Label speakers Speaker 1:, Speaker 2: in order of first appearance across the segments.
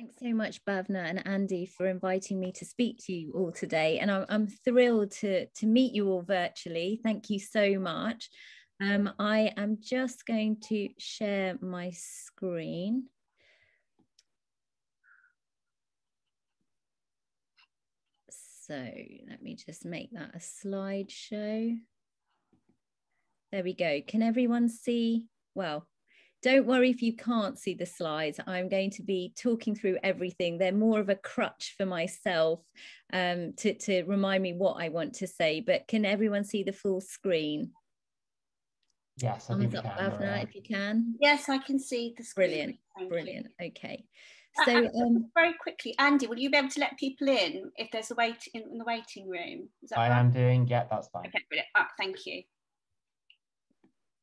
Speaker 1: Thanks so much, Bhavna and Andy, for inviting me to speak to you all today. And I'm, I'm thrilled to, to meet you all virtually. Thank you so much. Um, I am just going to share my screen. So let me just make that a slideshow. There we go. Can everyone see? Well, don't worry if you can't see the slides. I'm going to be talking through everything. They're more of a crutch for myself um, to, to remind me what I want to say. But can everyone see the full screen?
Speaker 2: Yes, I think up,
Speaker 1: Bhavna, if you can.
Speaker 3: Yes, I can see the screen.
Speaker 1: Brilliant, Thank brilliant. You. Okay.
Speaker 3: Uh, so um, very quickly, Andy, will you be able to let people in if there's a wait in, in the waiting room?
Speaker 2: I right? am doing. Yeah, that's fine.
Speaker 3: Okay, brilliant. Oh, thank you.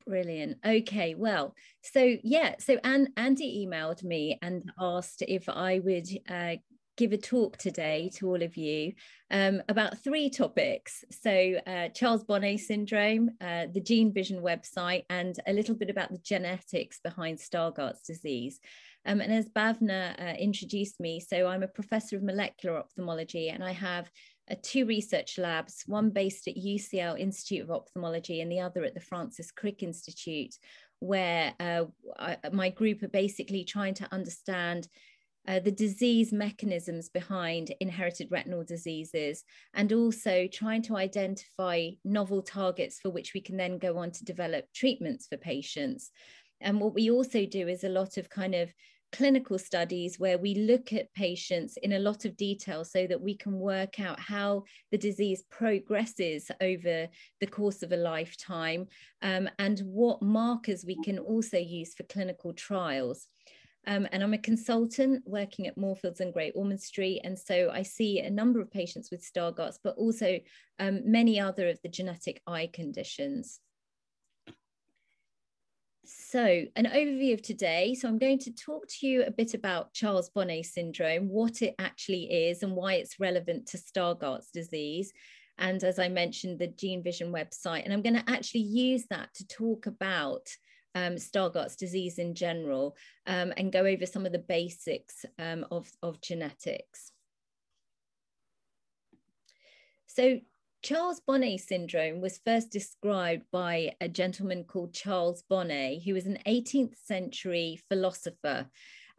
Speaker 1: Brilliant. Okay, well, so yeah, so Anne, Andy emailed me and asked if I would uh, give a talk today to all of you um, about three topics. So, uh, Charles Bonnet syndrome, uh, the Gene Vision website, and a little bit about the genetics behind Stargardt's disease. Um, and as Bhavna uh, introduced me, so I'm a professor of molecular ophthalmology and I have two research labs, one based at UCL Institute of Ophthalmology and the other at the Francis Crick Institute, where uh, I, my group are basically trying to understand uh, the disease mechanisms behind inherited retinal diseases, and also trying to identify novel targets for which we can then go on to develop treatments for patients. And what we also do is a lot of kind of clinical studies where we look at patients in a lot of detail so that we can work out how the disease progresses over the course of a lifetime um, and what markers we can also use for clinical trials. Um, and I'm a consultant working at Moorfields and Great Ormond Street. And so I see a number of patients with Stargardt's, but also um, many other of the genetic eye conditions. So, an overview of today. So, I'm going to talk to you a bit about Charles Bonnet syndrome, what it actually is, and why it's relevant to Stargardt's disease. And as I mentioned, the Gene Vision website. And I'm going to actually use that to talk about um, Stargardt's disease in general um, and go over some of the basics um, of, of genetics. So, Charles Bonnet syndrome was first described by a gentleman called Charles Bonnet, who was an 18th century philosopher.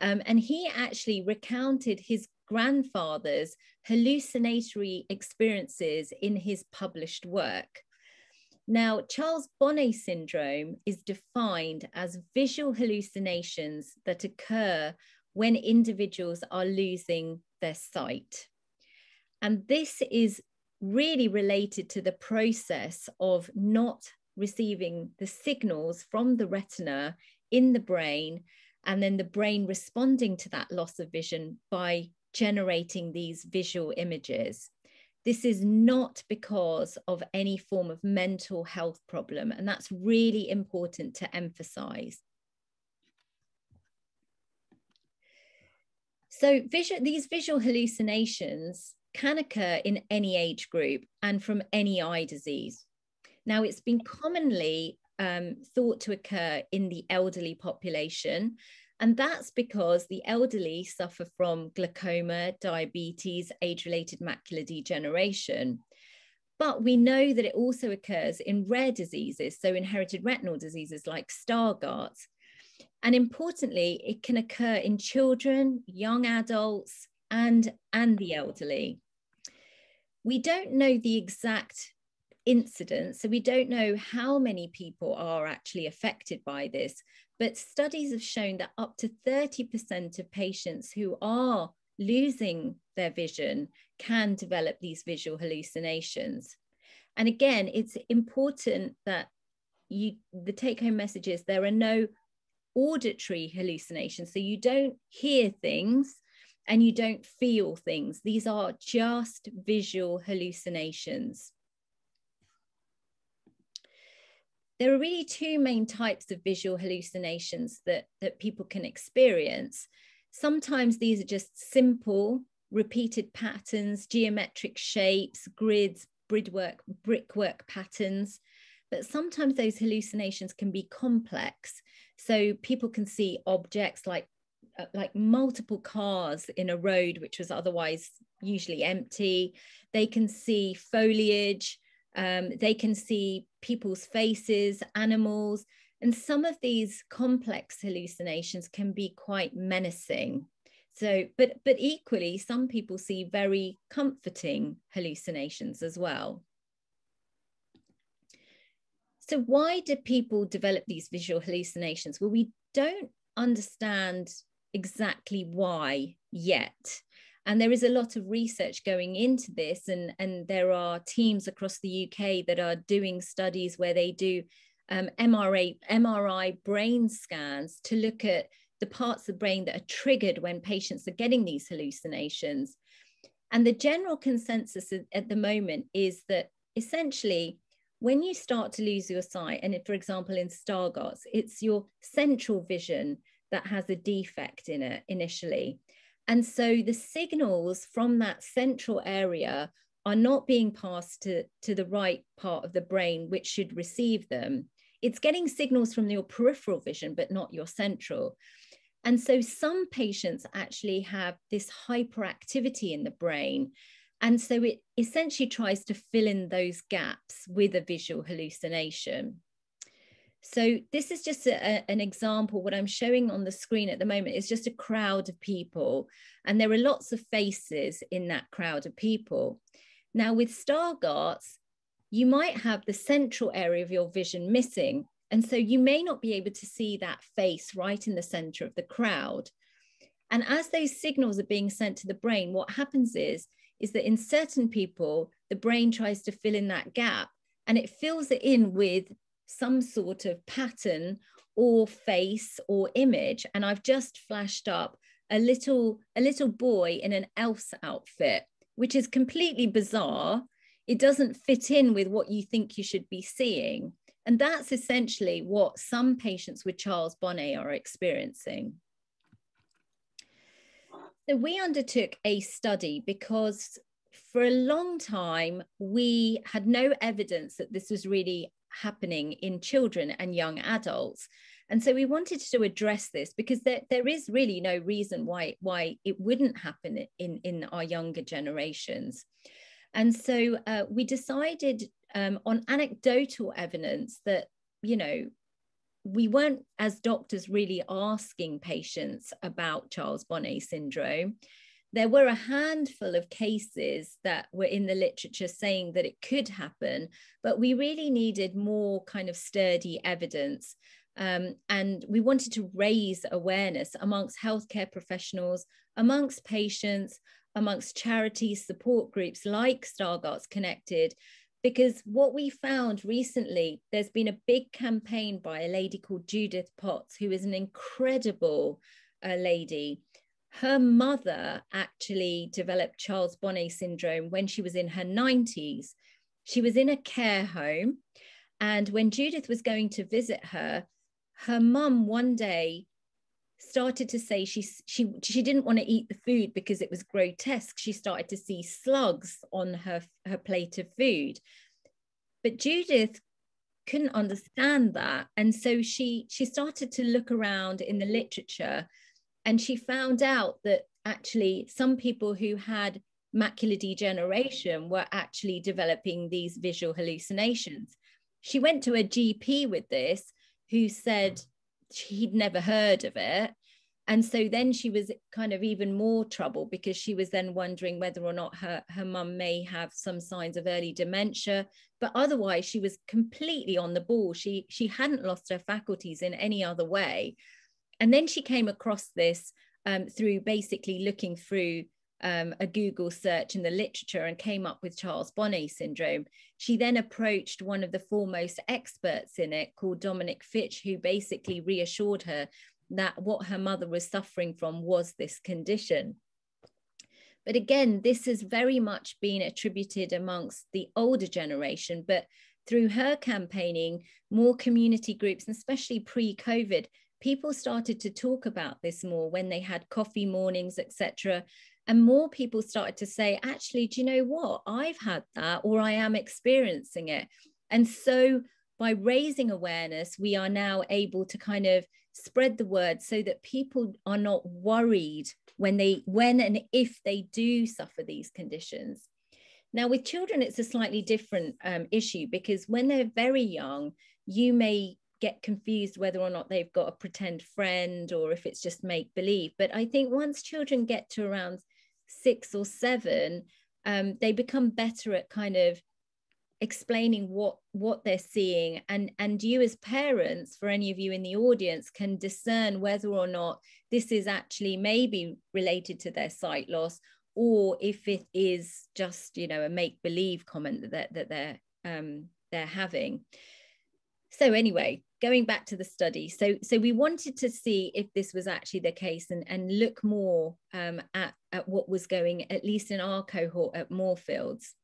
Speaker 1: Um, and he actually recounted his grandfather's hallucinatory experiences in his published work. Now, Charles Bonnet syndrome is defined as visual hallucinations that occur when individuals are losing their sight. And this is really related to the process of not receiving the signals from the retina in the brain, and then the brain responding to that loss of vision by generating these visual images. This is not because of any form of mental health problem, and that's really important to emphasize. So visual, these visual hallucinations can occur in any age group and from any eye disease. Now, it's been commonly um, thought to occur in the elderly population, and that's because the elderly suffer from glaucoma, diabetes, age related macular degeneration. But we know that it also occurs in rare diseases, so inherited retinal diseases like Stargardt. And importantly, it can occur in children, young adults, and, and the elderly. We don't know the exact incidence, so we don't know how many people are actually affected by this, but studies have shown that up to 30% of patients who are losing their vision can develop these visual hallucinations. And again, it's important that you the take home message is there are no auditory hallucinations. So you don't hear things and you don't feel things. These are just visual hallucinations. There are really two main types of visual hallucinations that, that people can experience. Sometimes these are just simple, repeated patterns, geometric shapes, grids, brickwork, brickwork patterns. But sometimes those hallucinations can be complex. So people can see objects like like multiple cars in a road which was otherwise usually empty. They can see foliage, um, they can see people's faces, animals, and some of these complex hallucinations can be quite menacing. So, but but equally, some people see very comforting hallucinations as well. So, why do people develop these visual hallucinations? Well, we don't understand exactly why yet. And there is a lot of research going into this, and, and there are teams across the UK that are doing studies where they do um, MRI, MRI brain scans to look at the parts of the brain that are triggered when patients are getting these hallucinations. And the general consensus at the moment is that essentially, when you start to lose your sight, and if, for example, in Stargardt's, it's your central vision that has a defect in it initially. And so the signals from that central area are not being passed to, to the right part of the brain, which should receive them. It's getting signals from your peripheral vision, but not your central. And so some patients actually have this hyperactivity in the brain. And so it essentially tries to fill in those gaps with a visual hallucination. So this is just a, an example. What I'm showing on the screen at the moment is just a crowd of people, and there are lots of faces in that crowd of people. Now with Stargardt's, you might have the central area of your vision missing, and so you may not be able to see that face right in the center of the crowd. And as those signals are being sent to the brain, what happens is, is that in certain people, the brain tries to fill in that gap and it fills it in with some sort of pattern or face or image. And I've just flashed up a little, a little boy in an elf's outfit, which is completely bizarre. It doesn't fit in with what you think you should be seeing. And that's essentially what some patients with Charles Bonnet are experiencing. So we undertook a study because for a long time, we had no evidence that this was really happening in children and young adults. And so we wanted to address this because there, there is really no reason why, why it wouldn't happen in, in our younger generations. And so uh, we decided um, on anecdotal evidence that, you know, we weren't, as doctors, really asking patients about Charles Bonnet syndrome there were a handful of cases that were in the literature saying that it could happen, but we really needed more kind of sturdy evidence. Um, and we wanted to raise awareness amongst healthcare professionals, amongst patients, amongst charities, support groups like Stargardt's Connected, because what we found recently, there's been a big campaign by a lady called Judith Potts, who is an incredible uh, lady her mother actually developed Charles Bonnet syndrome when she was in her 90s. She was in a care home. And when Judith was going to visit her, her mum one day started to say she, she, she didn't want to eat the food because it was grotesque. She started to see slugs on her, her plate of food. But Judith couldn't understand that. And so she, she started to look around in the literature and she found out that actually some people who had macular degeneration were actually developing these visual hallucinations. She went to a GP with this who said he'd never heard of it. And so then she was kind of even more trouble because she was then wondering whether or not her, her mum may have some signs of early dementia. But otherwise, she was completely on the ball. She, she hadn't lost her faculties in any other way. And then she came across this um, through basically looking through um, a Google search in the literature and came up with Charles Bonnet syndrome. She then approached one of the foremost experts in it called Dominic ffytche, who basically reassured her that what her mother was suffering from was this condition. But again, this has very much been attributed amongst the older generation, but through her campaigning, more community groups, and especially pre COVID, people started to talk about this more when they had coffee mornings, etc. And more people started to say, actually, do you know what? I've had that, or I am experiencing it. And so by raising awareness, we are now able to kind of spread the word so that people are not worried when they when and if they do suffer these conditions now with children it's a slightly different um, issue because when they're very young you may get confused whether or not they've got a pretend friend or if it's just make believe. But i think once children get to around six or seven um, they become better at kind of explaining what what they're seeing. And and you as parents for any of you in the audience can discern whether or not this is actually maybe related to their sight loss or if it is just you know a make believe comment that that they're um, they're having. So anyway going back to the study so so we wanted to see if this was actually the case and and look more um, at at what was going at least in our cohort at moorfields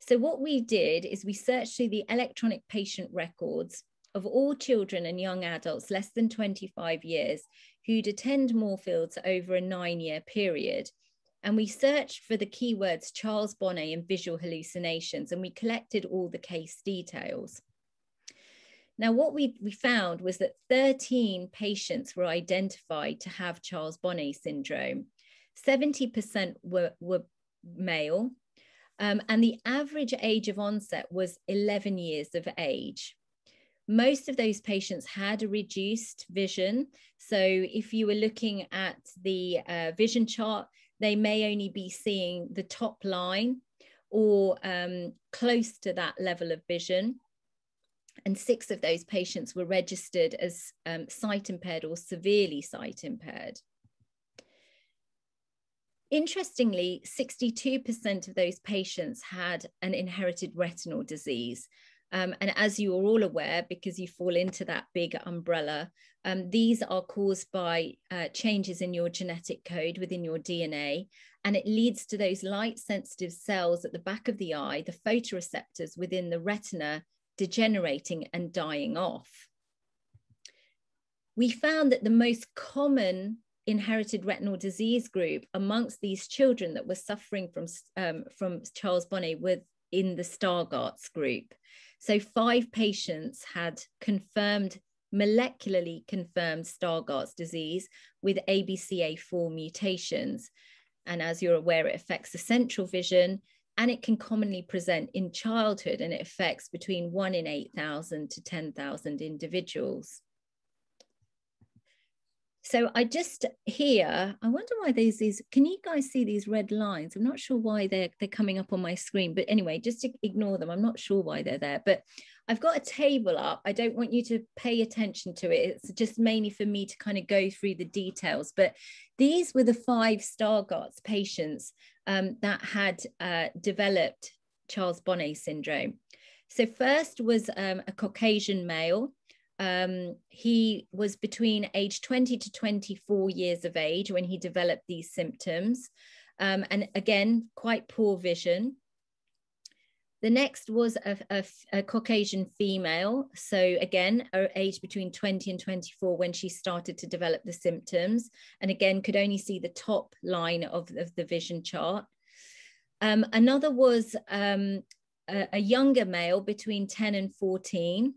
Speaker 1: so what we did is we searched through the electronic patient records of all children and young adults less than 25 years who'd attend Moorfields over a nine year period. And we searched for the keywords Charles Bonnet and visual hallucinations, and we collected all the case details. Now, what we, we found was that 13 patients were identified to have Charles Bonnet syndrome. 70% were, were male, um, and the average age of onset was 11 years of age. Most of those patients had a reduced vision. So if you were looking at the uh, vision chart, they may only be seeing the top line or um, close to that level of vision. And six of those patients were registered as um, sight impaired or severely sight impaired. Interestingly, 62% of those patients had an inherited retinal disease. Um, and as you are all aware, because you fall into that big umbrella, um, these are caused by uh, changes in your genetic code within your DNA. And it leads to those light sensitive cells at the back of the eye, the photoreceptors within the retina, degenerating and dying off. We found that the most common inherited retinal disease group amongst these children that were suffering from, um, from Charles Bonnet with in the Stargardt's group. So five patients had confirmed, molecularly confirmed Stargardt's disease with ABCA4 mutations. And as you're aware, it affects the central vision and it can commonly present in childhood and it affects between one in 8,000 to 10,000 individuals. So I just here, I wonder why there's these, can you guys see these red lines? I'm not sure why they're, they're coming up on my screen, but anyway, just to ignore them. I'm not sure why they're there, but I've got a table up. I don't want you to pay attention to it. It's just mainly for me to kind of go through the details, but these were the five Stargardt's patients um, that had uh, developed Charles Bonnet syndrome. So first was um, a Caucasian male um, he was between age 20 to 24 years of age when he developed these symptoms. Um, and again, quite poor vision. The next was a, a, a, Caucasian female. So again, age between 20 and 24 when she started to develop the symptoms. And again, could only see the top line of, of the vision chart. Um, another was um, a, a, younger male between 10 and 14.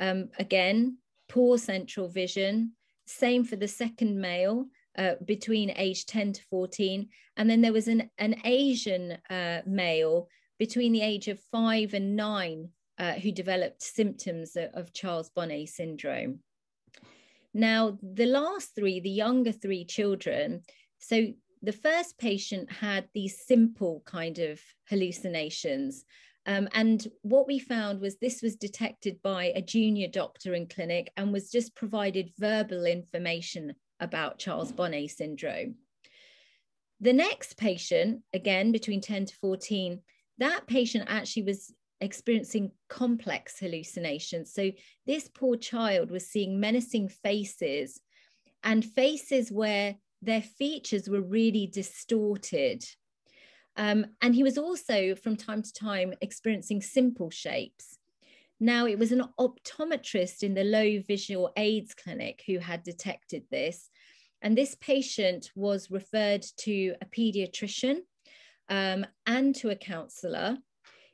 Speaker 1: Um, again, poor central vision. Same for the second male uh, between age 10 to 14. And then there was an, an Asian uh, male between the age of five and nine uh, who developed symptoms of, Charles Bonnet syndrome. Now, the last three, the younger three children, so the first patient had these simple kind of hallucinations um, and what we found was this was detected by a junior doctor in clinic and was just provided verbal information about Charles Bonnet syndrome. The next patient, again between 10 to 14, that patient actually was experiencing complex hallucinations. So this poor child was seeing menacing faces and faces where their features were really distorted um, and he was also, from time to time, experiencing simple shapes. Now, it was an optometrist in the low visual aids clinic who had detected this. And this patient was referred to a pediatrician um, and to a counselor.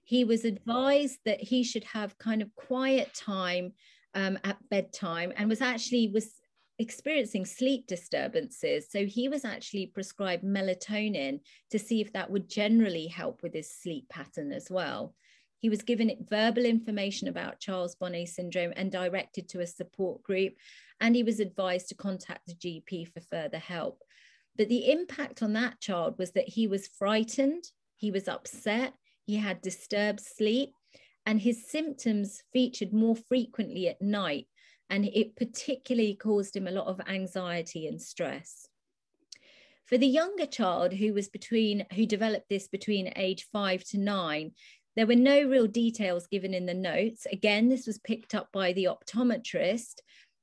Speaker 1: He was advised that he should have kind of quiet time um, at bedtime and was actually was experiencing sleep disturbances. So he was actually prescribed melatonin to see if that would generally help with his sleep pattern as well. He was given verbal information about Charles Bonnet syndrome and directed to a support group, and he was advised to contact the GP for further help. But the impact on that child was that he was frightened, he was upset, he had disturbed sleep, and his symptoms featured more frequently at night and it particularly caused him a lot of anxiety and stress. For the younger child who was between, who developed this between age five to nine, there were no real details given in the notes. Again, this was picked up by the optometrist.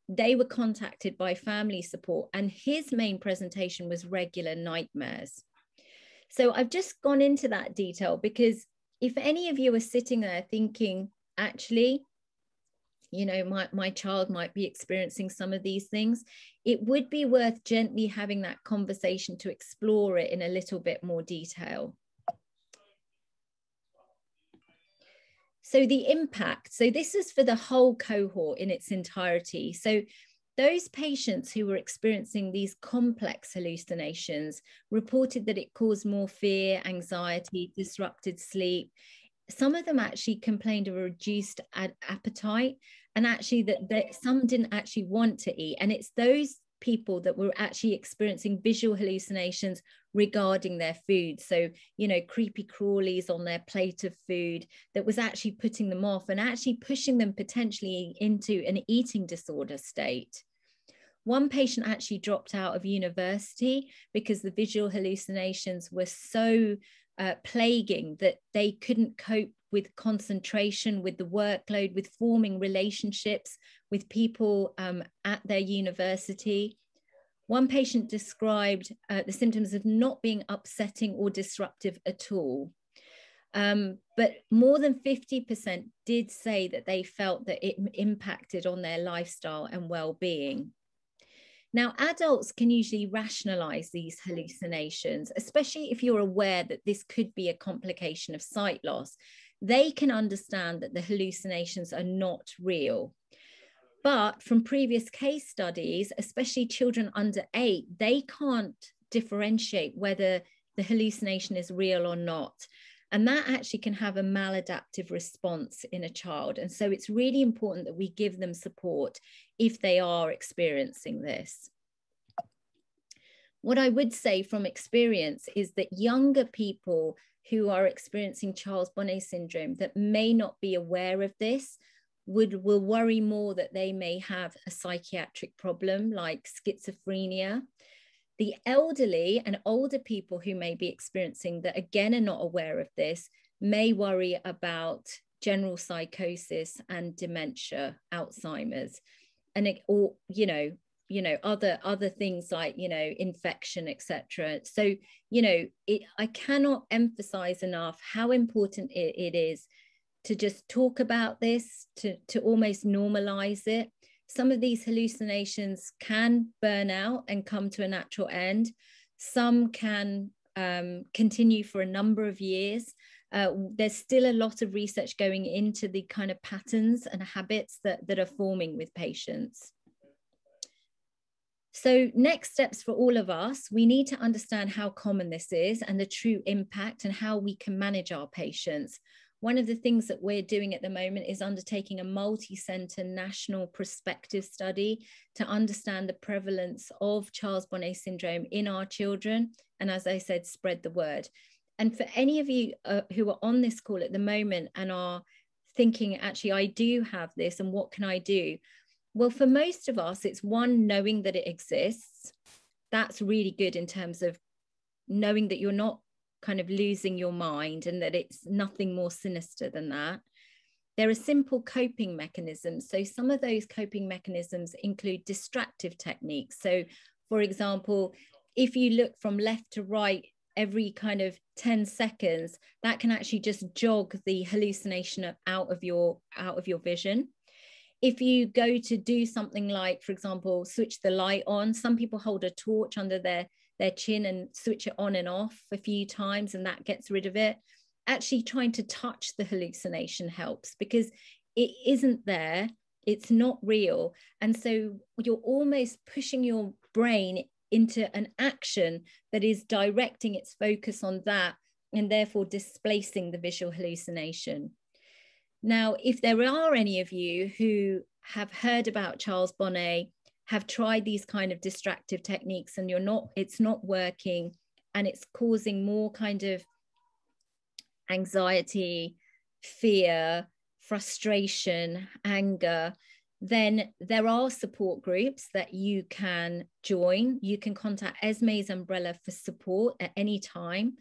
Speaker 1: They were contacted by family support, and his main presentation was regular nightmares. So I've just gone into that detail because if any of you are sitting there thinking, actually, you know my, my child might be experiencing some of these things it would be worth gently having that conversation to explore it in a little bit more detail so the impact so this is for the whole cohort in its entirety. So those patients who were experiencing these complex hallucinations reported that it caused more fear anxiety disrupted sleep. Some of them actually complained of a reduced ad- appetite and actually that, that some didn't actually want to eat. And it's those people that were actually experiencing visual hallucinations regarding their food. So you know creepy crawlies on their plate of food that was actually putting them off and actually pushing them potentially into an eating disorder state. One patient actually dropped out of university because the visual hallucinations were so uh, plaguing that they couldn't cope with concentration, with the workload, with forming relationships with people um, at their university. One patient described uh, the symptoms of not being upsetting or disruptive at all. Um, but more than 50% did say that they felt that it impacted on their lifestyle and well being. Now, adults can usually rationalize these hallucinations, especially if you're aware that this could be a complication of sight loss they can understand that the hallucinations are not real. But from previous case studies, especially children under eight, they can't differentiate whether the hallucination is real or not. And that actually can have a maladaptive response in a child. And so it's really important that we give them support if they are experiencing this. What I would say from experience is that younger people who are experiencing Charles Bonnet syndrome that may not be aware of this would will worry more that they may have a psychiatric problem like schizophrenia. The elderly and older people who may be experiencing that again are not aware of this may worry about general psychosis and dementia, Alzheimer's, and it, or you know you know other other things like you know infection etc so you know it, i cannot emphasize enough how important it, it is to just talk about this to to almost normalize it. Some of these hallucinations can burn out and come to a natural end. Some can um, continue for a number of years. Uh, there's still a lot of research going into the kind of patterns and habits that, that are forming with patients so, next steps for all of us, we need to understand how common this is and the true impact and how we can manage our patients. One of the things that we're doing at the moment is undertaking a multi center national prospective study to understand the prevalence of Charles Bonnet syndrome in our children. And as I said, spread the word. And for any of you uh, who are on this call at the moment and are thinking, actually, I do have this, and what can I do? Well, for most of us, it's one, knowing that it exists. That's really good in terms of knowing that you're not kind of losing your mind and that it's nothing more sinister than that. There are simple coping mechanisms. So, some of those coping mechanisms include distractive techniques. So, for example, if you look from left to right every kind of 10 seconds, that can actually just jog the hallucination out of your out of your vision if you go to do something like, for example, switch the light on, some people hold a torch under their, their chin and switch it on and off a few times, and that gets rid of it. Actually, trying to touch the hallucination helps because it isn't there. it's not real and so you're almost pushing your brain into an action that is directing its focus on that and therefore displacing the visual hallucination now if there are any of you who have heard about charles bonnet have tried these kind of distractive techniques and you're not it's not working and it's causing more kind of anxiety fear frustration, anger, then there are support groups that you can join. You can contact Esme's Umbrella for support at any time.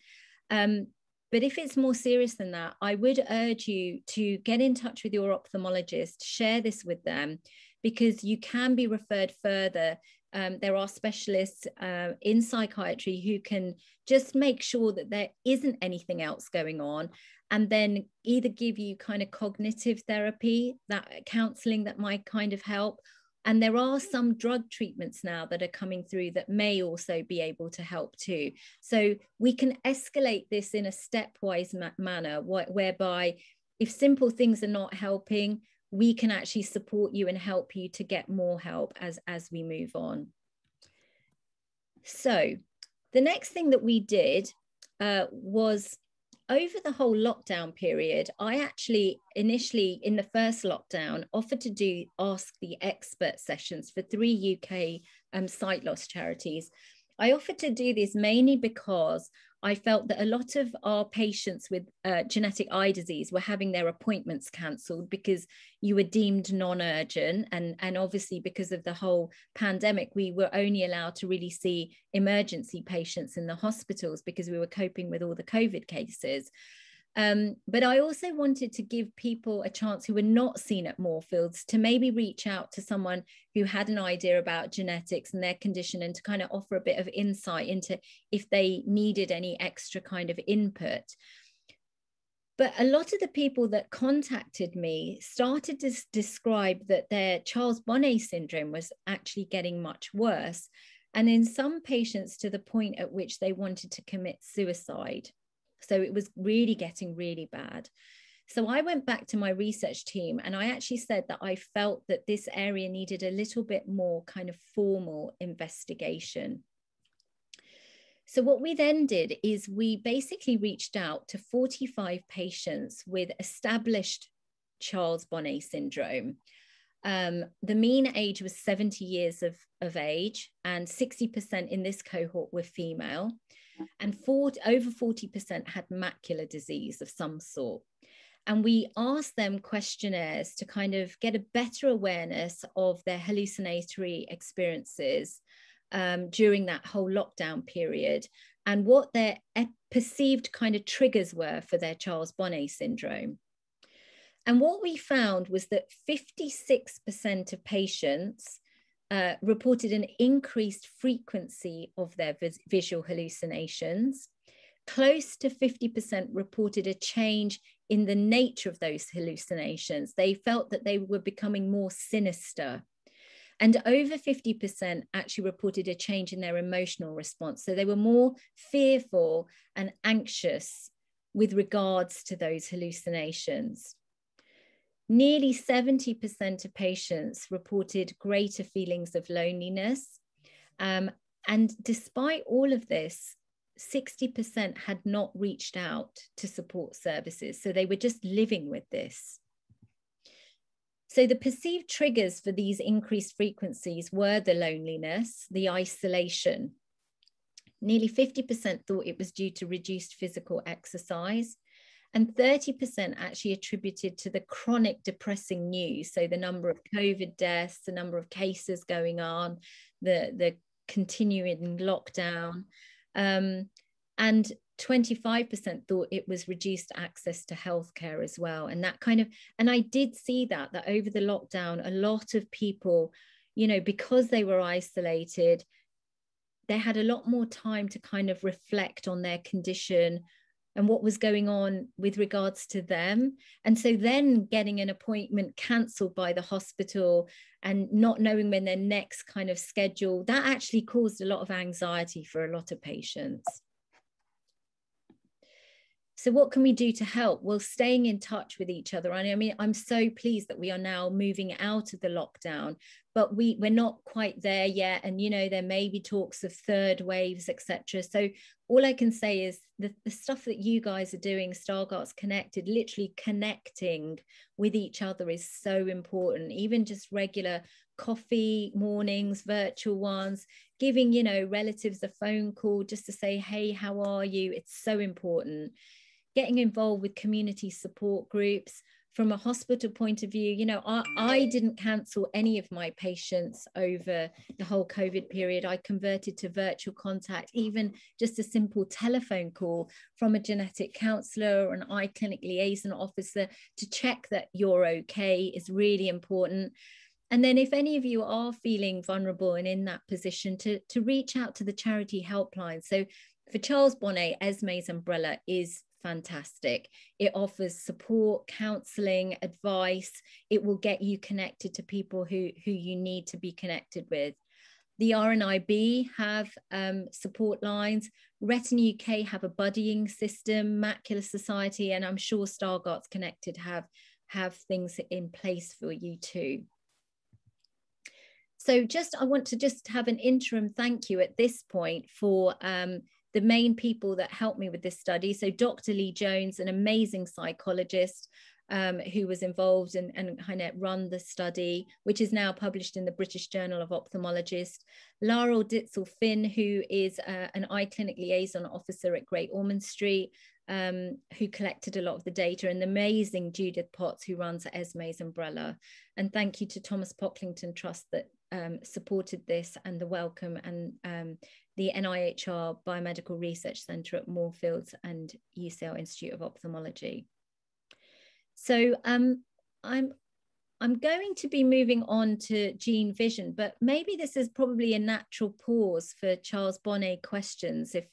Speaker 1: Um, but if it's more serious than that, I would urge you to get in touch with your ophthalmologist, share this with them, because you can be referred further. Um, there are specialists uh, in psychiatry who can just make sure that there isn't anything else going on and then either give you kind of cognitive therapy, that counseling that might kind of help. And there are some drug treatments now that are coming through that may also be able to help too. So we can escalate this in a stepwise ma- manner, wh- whereby if simple things are not helping, we can actually support you and help you to get more help as, as we move on. So the next thing that we did uh, was over the whole lockdown period, I actually initially in the first lockdown offered to do ask the expert sessions for three UK um, sight loss charities. I offered to do this mainly because I felt that a lot of our patients with uh, genetic eye disease were having their appointments cancelled because you were deemed non-urgent, and and obviously because of the whole pandemic, we were only allowed to really see emergency patients in the hospitals because we were coping with all the COVID cases. Um, but I also wanted to give people a chance who were not seen at Moorfields to maybe reach out to someone who had an idea about genetics and their condition and to kind of offer a bit of insight into if they needed any extra kind of input. But a lot of the people that contacted me started to describe that their Charles Bonnet syndrome was actually getting much worse. And in some patients, to the point at which they wanted to commit suicide. So it was really getting really bad. So I went back to my research team and I actually said that I felt that this area needed a little bit more kind of formal investigation. So what we then did is we basically reached out to 45 patients with established Charles Bonnet syndrome. Um, the mean age was 70 years of, of age, and 60% in this cohort were female and 40, over 40% had macular disease of some sort. And we asked them questionnaires to kind of get a better awareness of their hallucinatory experiences um, during that whole lockdown period and what their perceived kind of triggers were for their Charles Bonnet syndrome. And what we found was that 56% of patients uh, reported an increased frequency of their vis visual hallucinations. Close to 50% reported a change in the nature of those hallucinations. They felt that they were becoming more sinister. And over 50% actually reported a change in their emotional response. So they were more fearful and anxious with regards to those hallucinations. Nearly 70% of patients reported greater feelings of loneliness. Um, and despite all of this, 60% had not reached out to support services. So they were just living with this. So the perceived triggers for these increased frequencies were the loneliness, the isolation. Nearly 50% thought it was due to reduced physical exercise and 30% actually attributed to the chronic depressing news. So the number of COVID deaths, the number of cases going on, the, the continuing lockdown. Um, and 25% thought it was reduced access to healthcare as well. And that kind of, and I did see that, that over the lockdown, a lot of people, you know, because they were isolated, they had a lot more time to kind of reflect on their condition, and what was going on with regards to them. And so then getting an appointment cancelled by the hospital and not knowing when their next kind of schedule, that actually caused a lot of anxiety for a lot of patients. so what can we do to help well staying in touch with each other i mean i'm so pleased that we are now moving out of the lockdown but we we're not quite there yet and you know there may be talks of third waves etc so all i can say is the, the stuff that you guys are doing Stargardt's connected literally connecting with each other is so important. Even just regular coffee mornings virtual ones giving you know relatives a phone call just to say hey how are you? It's so important. Getting involved with community support groups from a hospital point of view, you know, I, I didn't cancel any of my patients over the whole COVID period. I converted to virtual contact, even just a simple telephone call from a genetic counselor or an eye clinic liaison officer to check that you're okay is really important. And then if any of you are feeling vulnerable and in that position to, to reach out to the charity helpline. So for Charles Bonnet, Esme's umbrella is fantastic. It offers support, counseling, advice. It will get you connected to people who, who you need to be connected with. The RNIB have um, support lines. Retina UK have a buddying system, Macular Society, and I'm sure Stargardt's Connected have, have things in place for you too. So just, I want to just have an interim thank you at this point for um, the main people that helped me with this study. So Dr. Lee Jones, an amazing psychologist um, who was involved and, and kind of run the study, which is now published in the British Journal of Ophthalmologist. Laurel Ditzel Finn, who is uh, an eye clinic liaison officer at Great Ormond Street, um, who collected a lot of the data, and the amazing Judith Potts, who runs Esme's Umbrella. And thank you to Thomas Pocklington Trust that um, supported this and the Wellcome and um, the NIHR Biomedical Research Centre at Moorfields and UCL Institute of Ophthalmology. So um, I'm I'm going to be moving on to gene vision, but maybe this is probably a natural pause for Charles Bonnet questions. If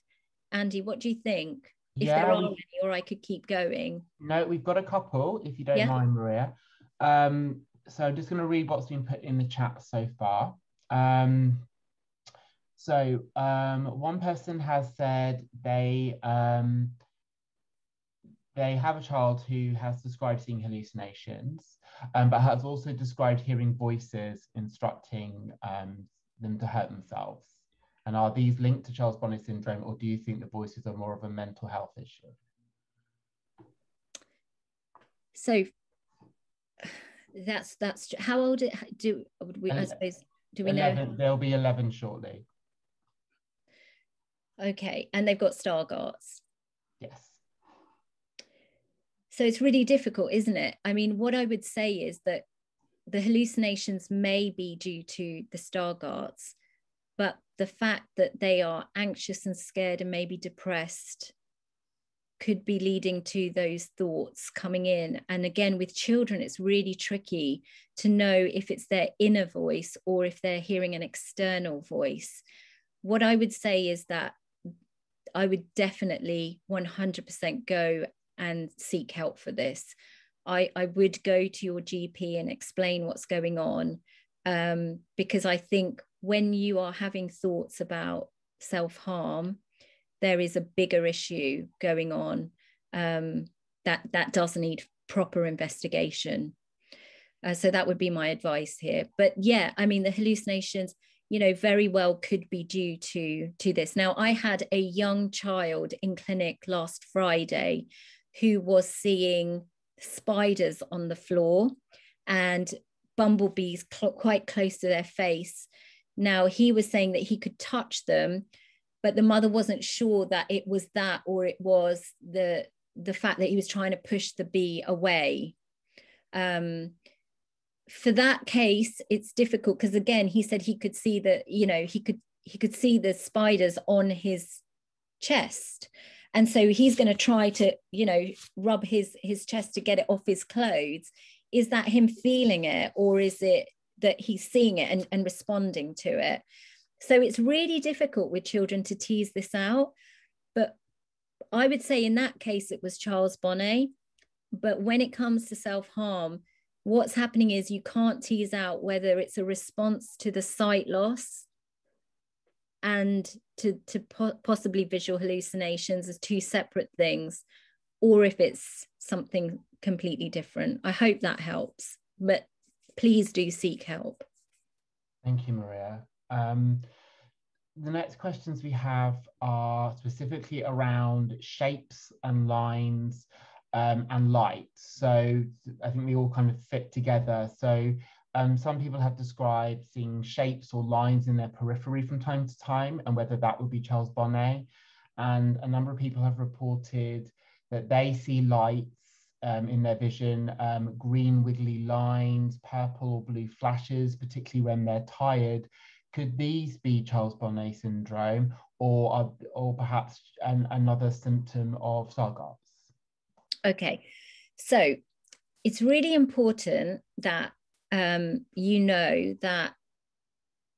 Speaker 1: Andy, what do you think? If yeah, there are any, or I could keep going.
Speaker 2: No, we've got a couple, if you don't yeah. mind, Mariya. Um, so I'm just going to read what's been put in the chat so far. Um, so um, one person has said they um, they have a child who has described seeing hallucinations, um, but has also described hearing voices instructing um, them to hurt themselves. And are these linked to Charles Bonnet syndrome, or do you think the voices are more of a mental health issue?
Speaker 1: So that's that's how old it, do we? I suppose do we
Speaker 2: 11,
Speaker 1: know?
Speaker 2: There'll be eleven shortly.
Speaker 1: Okay, and they've got Stargardt's.
Speaker 2: Yes.
Speaker 1: So it's really difficult, isn't it? I mean, what I would say is that the hallucinations may be due to the Stargardt's, but the fact that they are anxious and scared and maybe depressed could be leading to those thoughts coming in. And again, with children, it's really tricky to know if it's their inner voice or if they're hearing an external voice. What I would say is that I would definitely 100% go and seek help for this. I, I would go to your GP and explain what's going on um, because I think when you are having thoughts about self harm, there is a bigger issue going on um, that that does need proper investigation. Uh, so that would be my advice here. But yeah, I mean the hallucinations you know very well could be due to to this. Now i had a young child in clinic last friday who was seeing spiders on the floor and bumblebees cl- quite close to their face. Now he was saying that he could touch them but the mother wasn't sure that it was that or it was the the fact that he was trying to push the bee away. Um, for that case it's difficult because again he said he could see that you know he could he could see the spiders on his chest. And so he's going to try to you know rub his his chest to get it off his clothes. Is that him feeling it or is it that he's seeing it and, and responding to it? So it's really difficult with children to tease this out but i would say in that case it was charles bonnet. But when it comes to self-harm what's happening is you can't tease out whether it's a response to the sight loss and to, to po- possibly visual hallucinations as two separate things or if it's something completely different. I hope that helps, but please do seek help.
Speaker 2: Thank you, Mariya. Um, the next questions we have are specifically around shapes and lines um, and light. So I think we all kind of fit together. So um, some people have described seeing shapes or lines in their periphery from time to time, and whether that would be Charles Bonnet. And a number of people have reported that they see lights um, in their vision, um, green wiggly lines, purple or blue flashes, particularly when they're tired. Could these be Charles Bonnet syndrome or, or perhaps an, another symptom of Stargardt's?
Speaker 1: Okay, so it's really important that um, you know that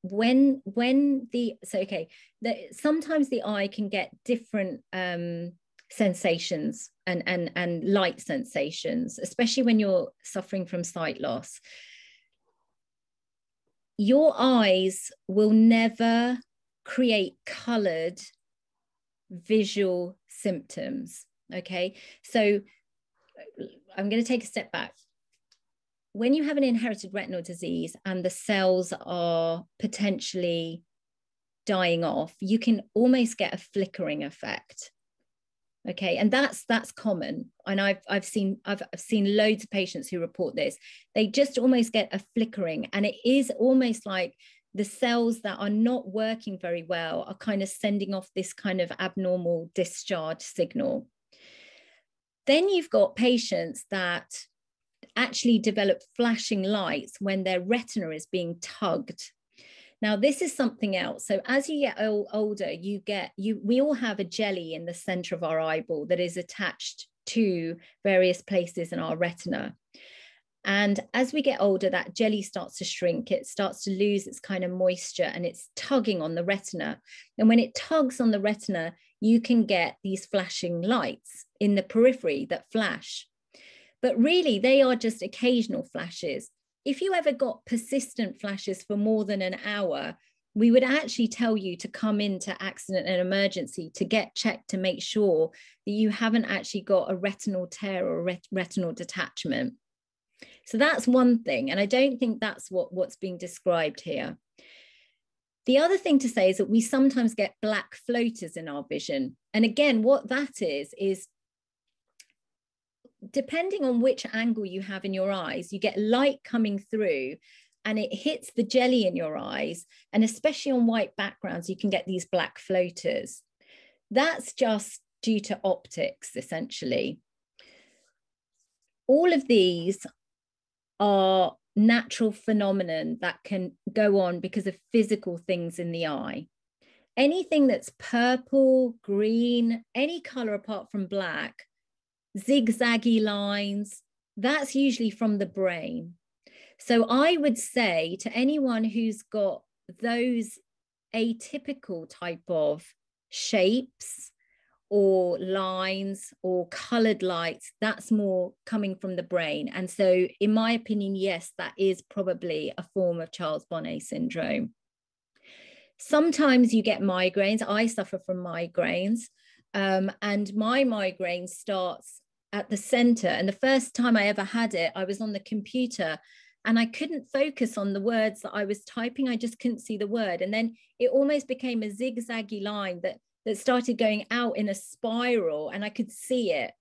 Speaker 1: when when the so okay that sometimes the eye can get different um sensations and and and light sensations especially when you're suffering from sight loss. Your eyes will never create colored visual symptoms okay so i'm going to take a step back when you have an inherited retinal disease and the cells are potentially dying off, you can almost get a flickering effect. Okay, and that's that's common, and I've I've seen I've, I've seen loads of patients who report this. They just almost get a flickering, and it is almost like the cells that are not working very well are kind of sending off this kind of abnormal discharge signal. Then you've got patients that actually develop flashing lights when their retina is being tugged. Now, this is something else. So as you get older, you get you. We all have a jelly in the center of our eyeball that is attached to various places in our retina. And as we get older, that jelly starts to shrink, it starts to lose its kind of moisture and it's tugging on the retina. And when it tugs on the retina, you can get these flashing lights in the periphery that flash. But really, they are just occasional flashes. If you ever got persistent flashes for more than an hour, we would actually tell you to come into accident and emergency to get checked to make sure that you haven't actually got a retinal tear or ret- retinal detachment. So that's one thing. And I don't think that's what, what's being described here. The other thing to say is that we sometimes get black floaters in our vision. And again, what that is, is depending on which angle you have in your eyes, you get light coming through and it hits the jelly in your eyes. And especially on white backgrounds, you can get these black floaters. That's just due to optics, essentially. All of these are natural phenomenon that can go on because of physical things in the eye. Anything that's purple, green, any color apart from black zigzaggy lines, that's usually from the brain. So I would say to anyone who's got those atypical type of shapes or lines or colored lights, that's more coming from the brain. And so, in my opinion, yes, that is probably a form of Charles Bonnet syndrome. Sometimes you get migraines. I suffer from migraines. Um, and my migraine starts at the center. And the first time I ever had it, I was on the computer and I couldn't focus on the words that I was typing. I just couldn't see the word. And then it almost became a zigzaggy line that that started going out in a spiral and I could see it.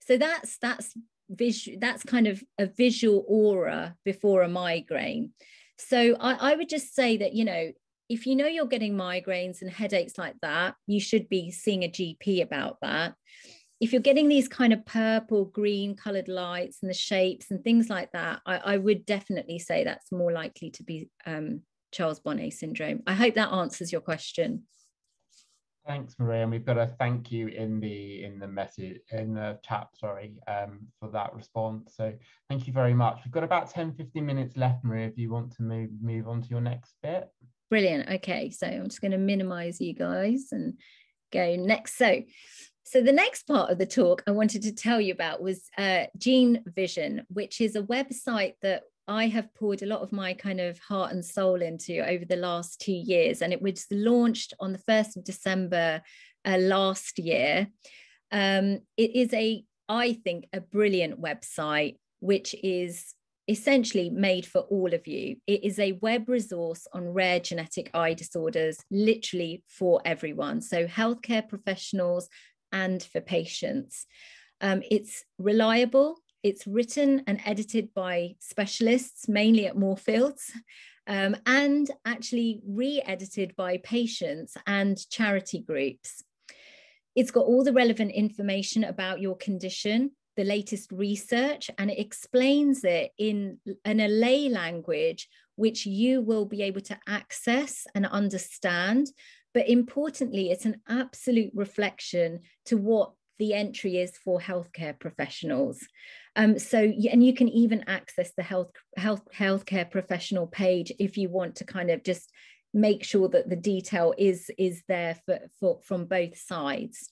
Speaker 1: So that's that's visual that's kind of a visual aura before a migraine. So I, I would just say that, you know, if you know you're getting migraines and headaches like that, you should be seeing a GP about that if you're getting these kind of purple green colored lights and the shapes and things like that I, I would definitely say that's more likely to be um, charles bonnet syndrome i hope that answers your question
Speaker 2: thanks Mariya and we've got a thank you in the in the message in the chat sorry um, for that response. So thank you very much. We've got about 10 15 minutes left Mariya if you want to move move on to your next bit.
Speaker 1: Brilliant. Okay so i'm just going to minimize you guys and go next. So so the next part of the talk I wanted to tell you about was uh, Gene Vision, which is a website that I have poured a lot of my kind of heart and soul into over the last two years. And it was launched on the 1st of December uh, last year. Um, it is a, I think, a brilliant website, which is essentially made for all of you. It is a web resource on rare genetic eye disorders, literally for everyone. So, healthcare professionals and for patients. Um, it's reliable, it's written and edited by specialists, mainly at Moorfields. Um, and actually re edited by patients and charity groups. It's got all the relevant information about your condition, the latest research and it explains it in, in a lay language which you will be able to access and understand. But importantly, it's an absolute reflection to what the entry is for healthcare professionals. Um, so, and you can even access the health, health healthcare professional page if you want to kind of just make sure that the detail is is there for, for from both sides.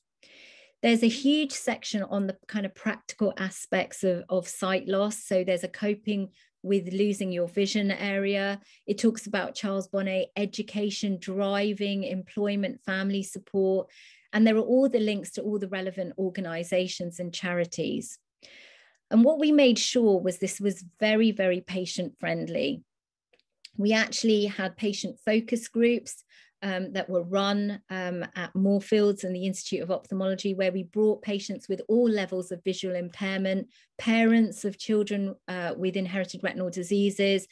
Speaker 1: There's a huge section on the kind of practical aspects of, of sight loss. So there's a coping with losing your vision area. It talks about Charles Bonnet, education, driving, employment, family support. And there are all the links to all the relevant organizations and charities. And what we made sure was this was very, very patient friendly. We actually had patient focus groups um, that were run um, at Moorfields and the Institute of Ophthalmology, where we brought patients with all levels of visual impairment, parents of children uh, with inherited retinal diseases.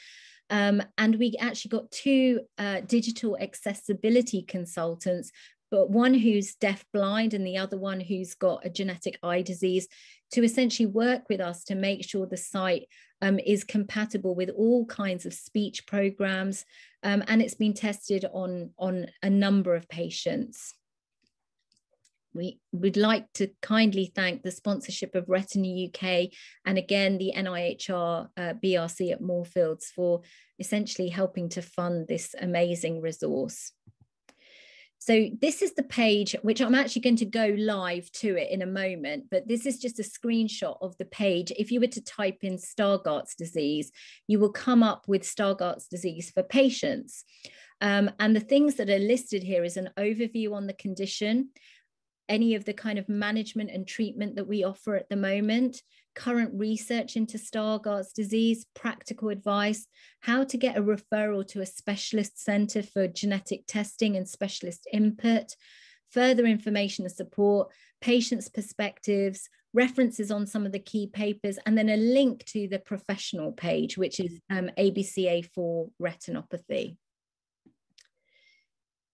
Speaker 1: Um, and we actually got two uh, digital accessibility consultants but one who's deaf blind and the other one who's got a genetic eye disease to essentially work with us to make sure the site um, is compatible with all kinds of speech programs um, and it's been tested on, on a number of patients. We would like to kindly thank the sponsorship of Retina UK and again the NIHR uh, BRC at Moorfields for essentially helping to fund this amazing resource. So this is the page, which I'm actually going to go live to it in a moment, but this is just a screenshot of the page. If you were to type in Stargardt's disease, you will come up with Stargardt's disease for patients. Um, and the things that are listed here is an overview on the condition, any of the kind of management and treatment that we offer at the moment, current research into Stargardt's disease, practical advice, how to get a referral to a specialist centre for genetic testing and specialist input, further information and support, patients' perspectives, references on some of the key papers, and then a link to the professional page, which is um, ABCA4 retinopathy.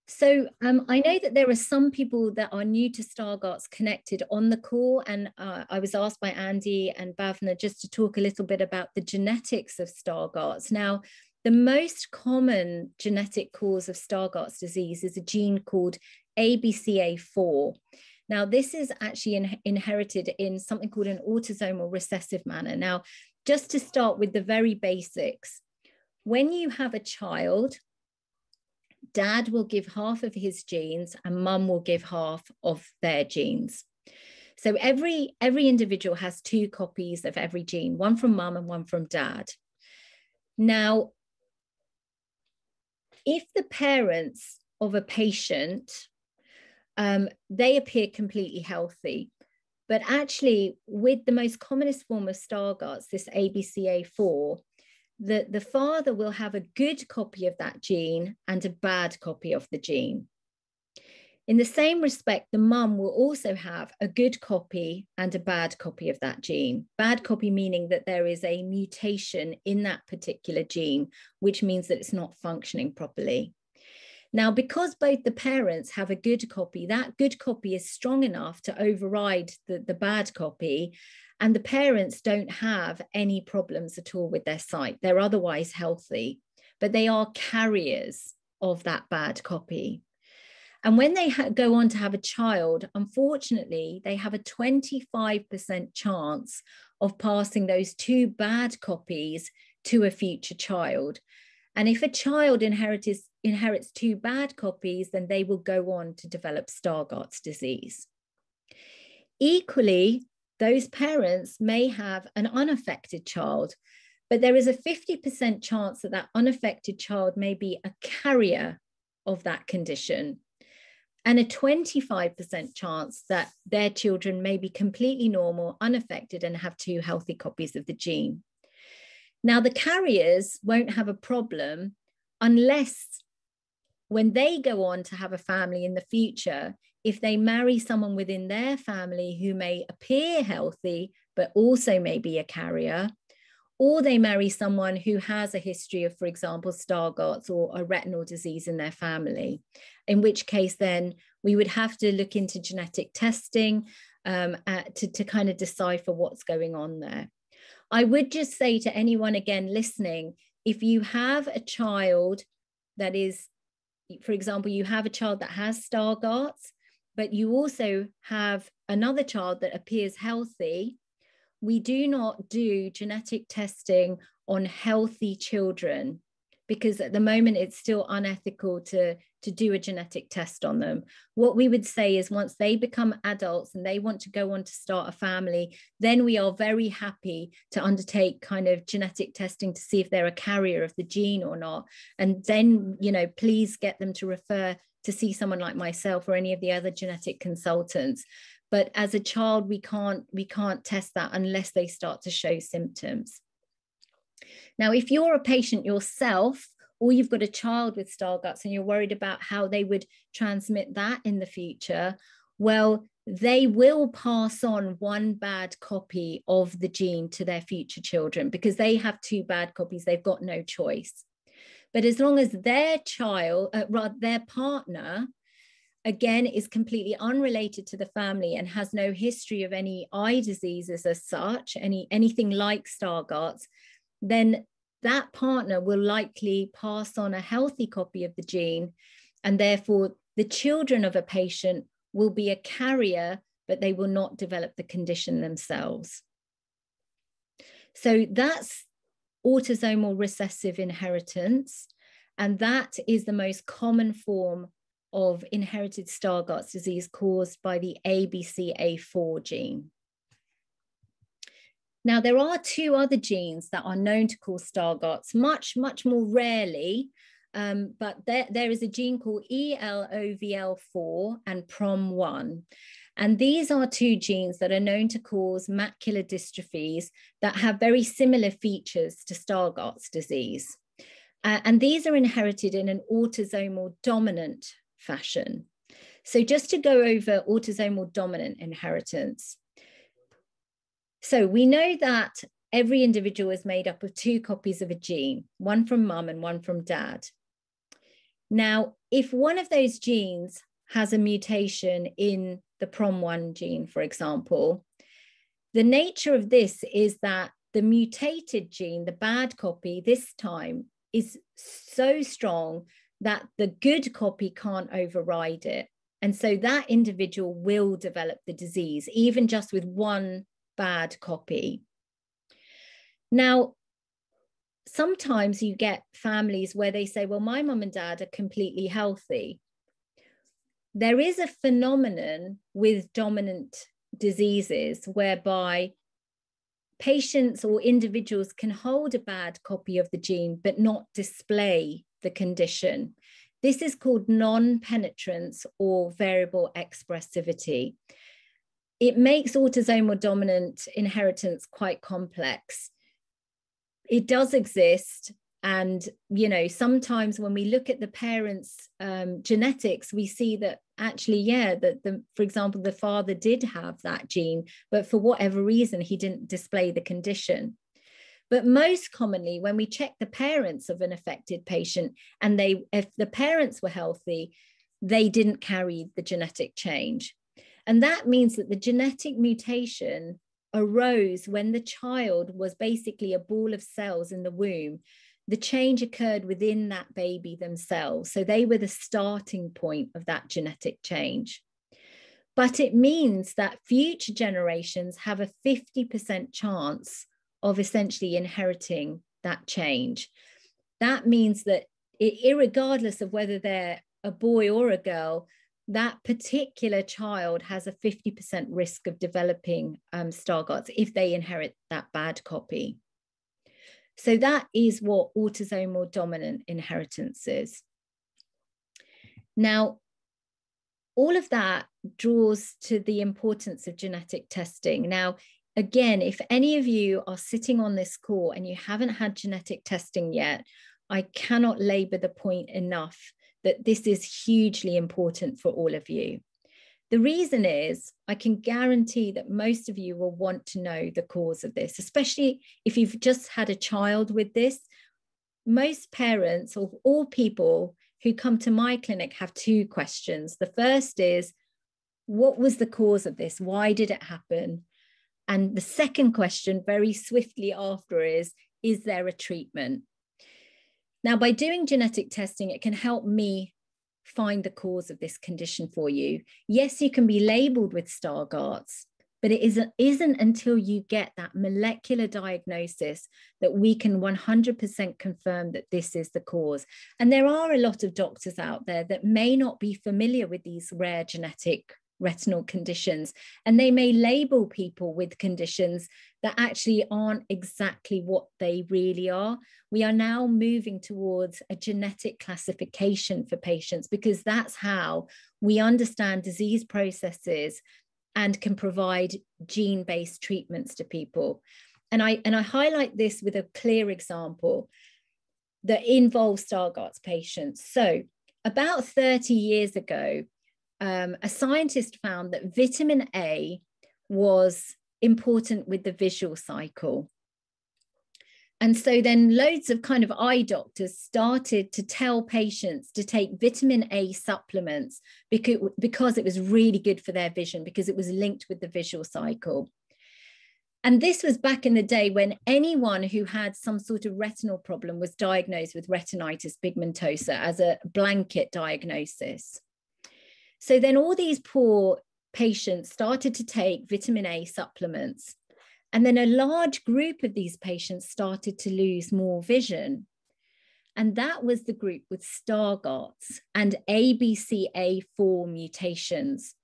Speaker 1: So um, I know that there are some people that are new to Stargardt's connected on the call, and uh, I was asked by Andy and Bhavna just to talk a little bit about the genetics of Stargardt's. Now, the most common genetic cause of Stargardt's disease is a gene called ABCA4. Now, this is actually in, inherited in something called an autosomal recessive manner. Now, just to start with the very basics, when you have a child, dad will give half of his genes and mum will give half of their genes. So every every individual has two copies of every gene, one from mum and one from dad. Now, if the parents of a patient um, they appear completely healthy, but actually, with the most commonest form of Stargardt's, this ABCA4, the, the father will have a good copy of that gene and a bad copy of the gene. In the same respect, the mum will also have a good copy and a bad copy of that gene. Bad copy meaning that there is a mutation in that particular gene, which means that it's not functioning properly. Now, because both the parents have a good copy, that good copy is strong enough to override the, the bad copy and the parents don't have any problems at all with their sight. They're otherwise healthy, but they are carriers of that bad copy. And when they ha- go on to have a child, unfortunately, they have a 25% chance of passing those two bad copies to a future child. And if a child inherits, inherits two bad copies, then they will go on to develop Stargardt's disease. Equally, those parents may have an unaffected child, but there is a 50% chance that that unaffected child may be a carrier of that condition. and a 25% chance that their children may be completely normal, unaffected, and have two healthy copies of the gene. Now, the carriers won't have a problem unless when they go on to have a family in the future, if they marry someone within their family who may appear healthy, but also may be a carrier, or they marry someone who has a history of, for example, Stargardt's or a retinal disease in their family, in which case then we would have to look into genetic testing um, to, to kind of decipher what's going on there. I would just say to anyone again listening, if you have a child that is, for example, you have a child that has Stargardt's, but you also have another child that appears healthy, we do not do genetic testing on healthy children because at the moment it's still unethical to to do a genetic test on them. What we would say is once they become adults and they want to go on to start a family then we are very happy to undertake kind of genetic testing to see if they're a carrier of the gene or not. And then you know please get them to refer to see someone like myself or any of the other genetic consultants. But as a child we can't we can't test that unless they start to show symptoms. Now if you're a patient yourself or you've got a child with Stargardt's and you're worried about how they would transmit that in the future well they will pass on one bad copy of the gene to their future children because they have two bad copies. They've got no choice. But as long as their child uh, rather their partner again is completely unrelated to the family and has no history of any eye diseases as such any anything like stargardt's then that partner will likely pass on a healthy copy of the gene and therefore the children of a patient will be a carrier but they will not develop the condition themselves so that's autosomal recessive inheritance and that is the most common form of inherited Stargardt's disease caused by the ABCA4 gene. Now, there are two other genes that are known to cause Stargardt's, much, much more rarely, um, but there, there is a gene called ELOVL4 and PROM1. And these are two genes that are known to cause macular dystrophies that have very similar features to Stargardt's disease. Uh, and these are inherited in an autosomal dominant fashion. So just to go over autosomal dominant inheritance. So we know that every individual is made up of two copies of a gene, one from mum and one from dad. Now, if one of those genes has a mutation in the PROM1 gene, for example, the nature of this is that the mutated gene, the bad copy, this time is so strong that the good copy can't override it. And so that individual will develop the disease, even just with one bad copy. Now, sometimes you get families where they say, well, my mum and dad are completely healthy. There is a phenomenon with dominant diseases whereby patients or individuals can hold a bad copy of the gene but not display the condition. This is called non-penetrance or variable expressivity. It makes autosomal dominant inheritance quite complex. It does exist. And, you know, sometimes when we look at the parents' um, genetics, we see that actually, yeah, that the, for example, the father did have that gene, but for whatever reason, he didn't display the condition. But most commonly, when we check the parents of an affected patient and they, if the parents were healthy, they didn't carry the genetic change. And that means that the genetic mutation arose when the child was basically a ball of cells in the womb. The change occurred within that baby themselves. So they were the starting point of that genetic change. But it means that future generations have a 50% chance of essentially inheriting that change. That means that, regardless of whether they're a boy or a girl, that particular child has a 50% risk of developing um, Stargardt's if they inherit that bad copy. So that is what autosomal dominant inheritance is. Now, all of that draws to the importance of genetic testing. Now, again, if any of you are sitting on this call and you haven't had genetic testing yet, I cannot labor the point enough that this is hugely important for all of you. The reason is I can guarantee that most of you will want to know the cause of this, especially if you've just had a child with this. Most parents or all people who come to my clinic have two questions. The first is, what was the cause of this? Why did it happen? And the second question, very swiftly after, is, is there a treatment? Now, by doing genetic testing, it can help me find the cause of this condition for you. Yes, you can be labeled with Stargardt's, but it isn't, isn't until you get that molecular diagnosis that we can 100% confirm that this is the cause. And there are a lot of doctors out there that may not be familiar with these rare genetic retinal conditions. And they may label people with conditions that actually aren't exactly what they really are. We are now moving towards a genetic classification for patients because that's how we understand disease processes and can provide gene based treatments to people. And I, and I highlight this with a clear example that involves Stargardt's patients. So, about 30 years ago, um, a scientist found that vitamin A was important with the visual cycle. And so then loads of kind of eye doctors started to tell patients to take vitamin A supplements because, because it was really good for their vision, because it was linked with the visual cycle. And this was back in the day when anyone who had some sort of retinal problem was diagnosed with retinitis pigmentosa as a blanket diagnosis. So then all these poor patients started to take vitamin A supplements. And then a large group of these patients started to lose more vision. And that was the group with Stargardt's and ABCA4 mutations.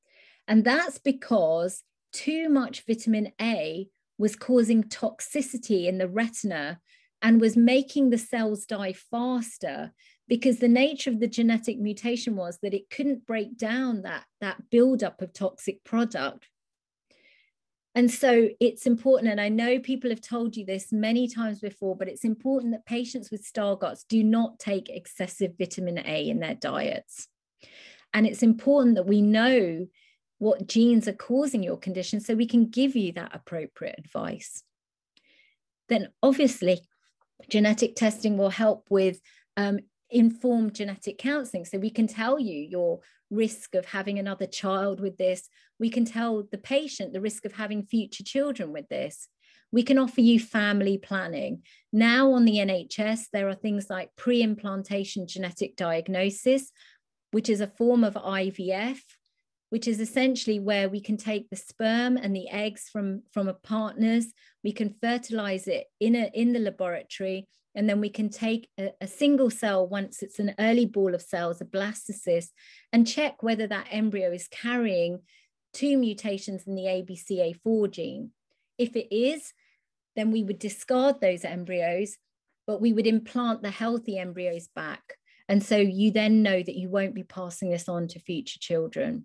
Speaker 1: And that's because too much vitamin A was causing toxicity in the retina and was making the cells die faster because the nature of the genetic mutation was that it couldn't break down that, that buildup of toxic product. And so it's important, and I know people have told you this many times before, but it's important that patients with Stargardt's do not take excessive vitamin A in their diets. And it's important that we know what genes are causing your condition so we can give you that appropriate advice. Then, obviously, genetic testing will help with um, informed genetic counseling. So we can tell you your risk of having another child with this. We can tell the patient the risk of having future children with this. We can offer you family planning. Now on the NHS, there are things like pre implantation genetic diagnosis, which is a form of IVF, which is essentially where we can take the sperm and the eggs from, from a partner's, we can fertilize it in, a, in the laboratory, and then we can take a, a, single cell once it's an early ball of cells, a blastocyst, and check whether that embryo is carrying two mutations in the ABCA4 gene. If it is, then we would discard those embryos, but we would implant the healthy embryos back. And so you then know that you won't be passing this on to future children.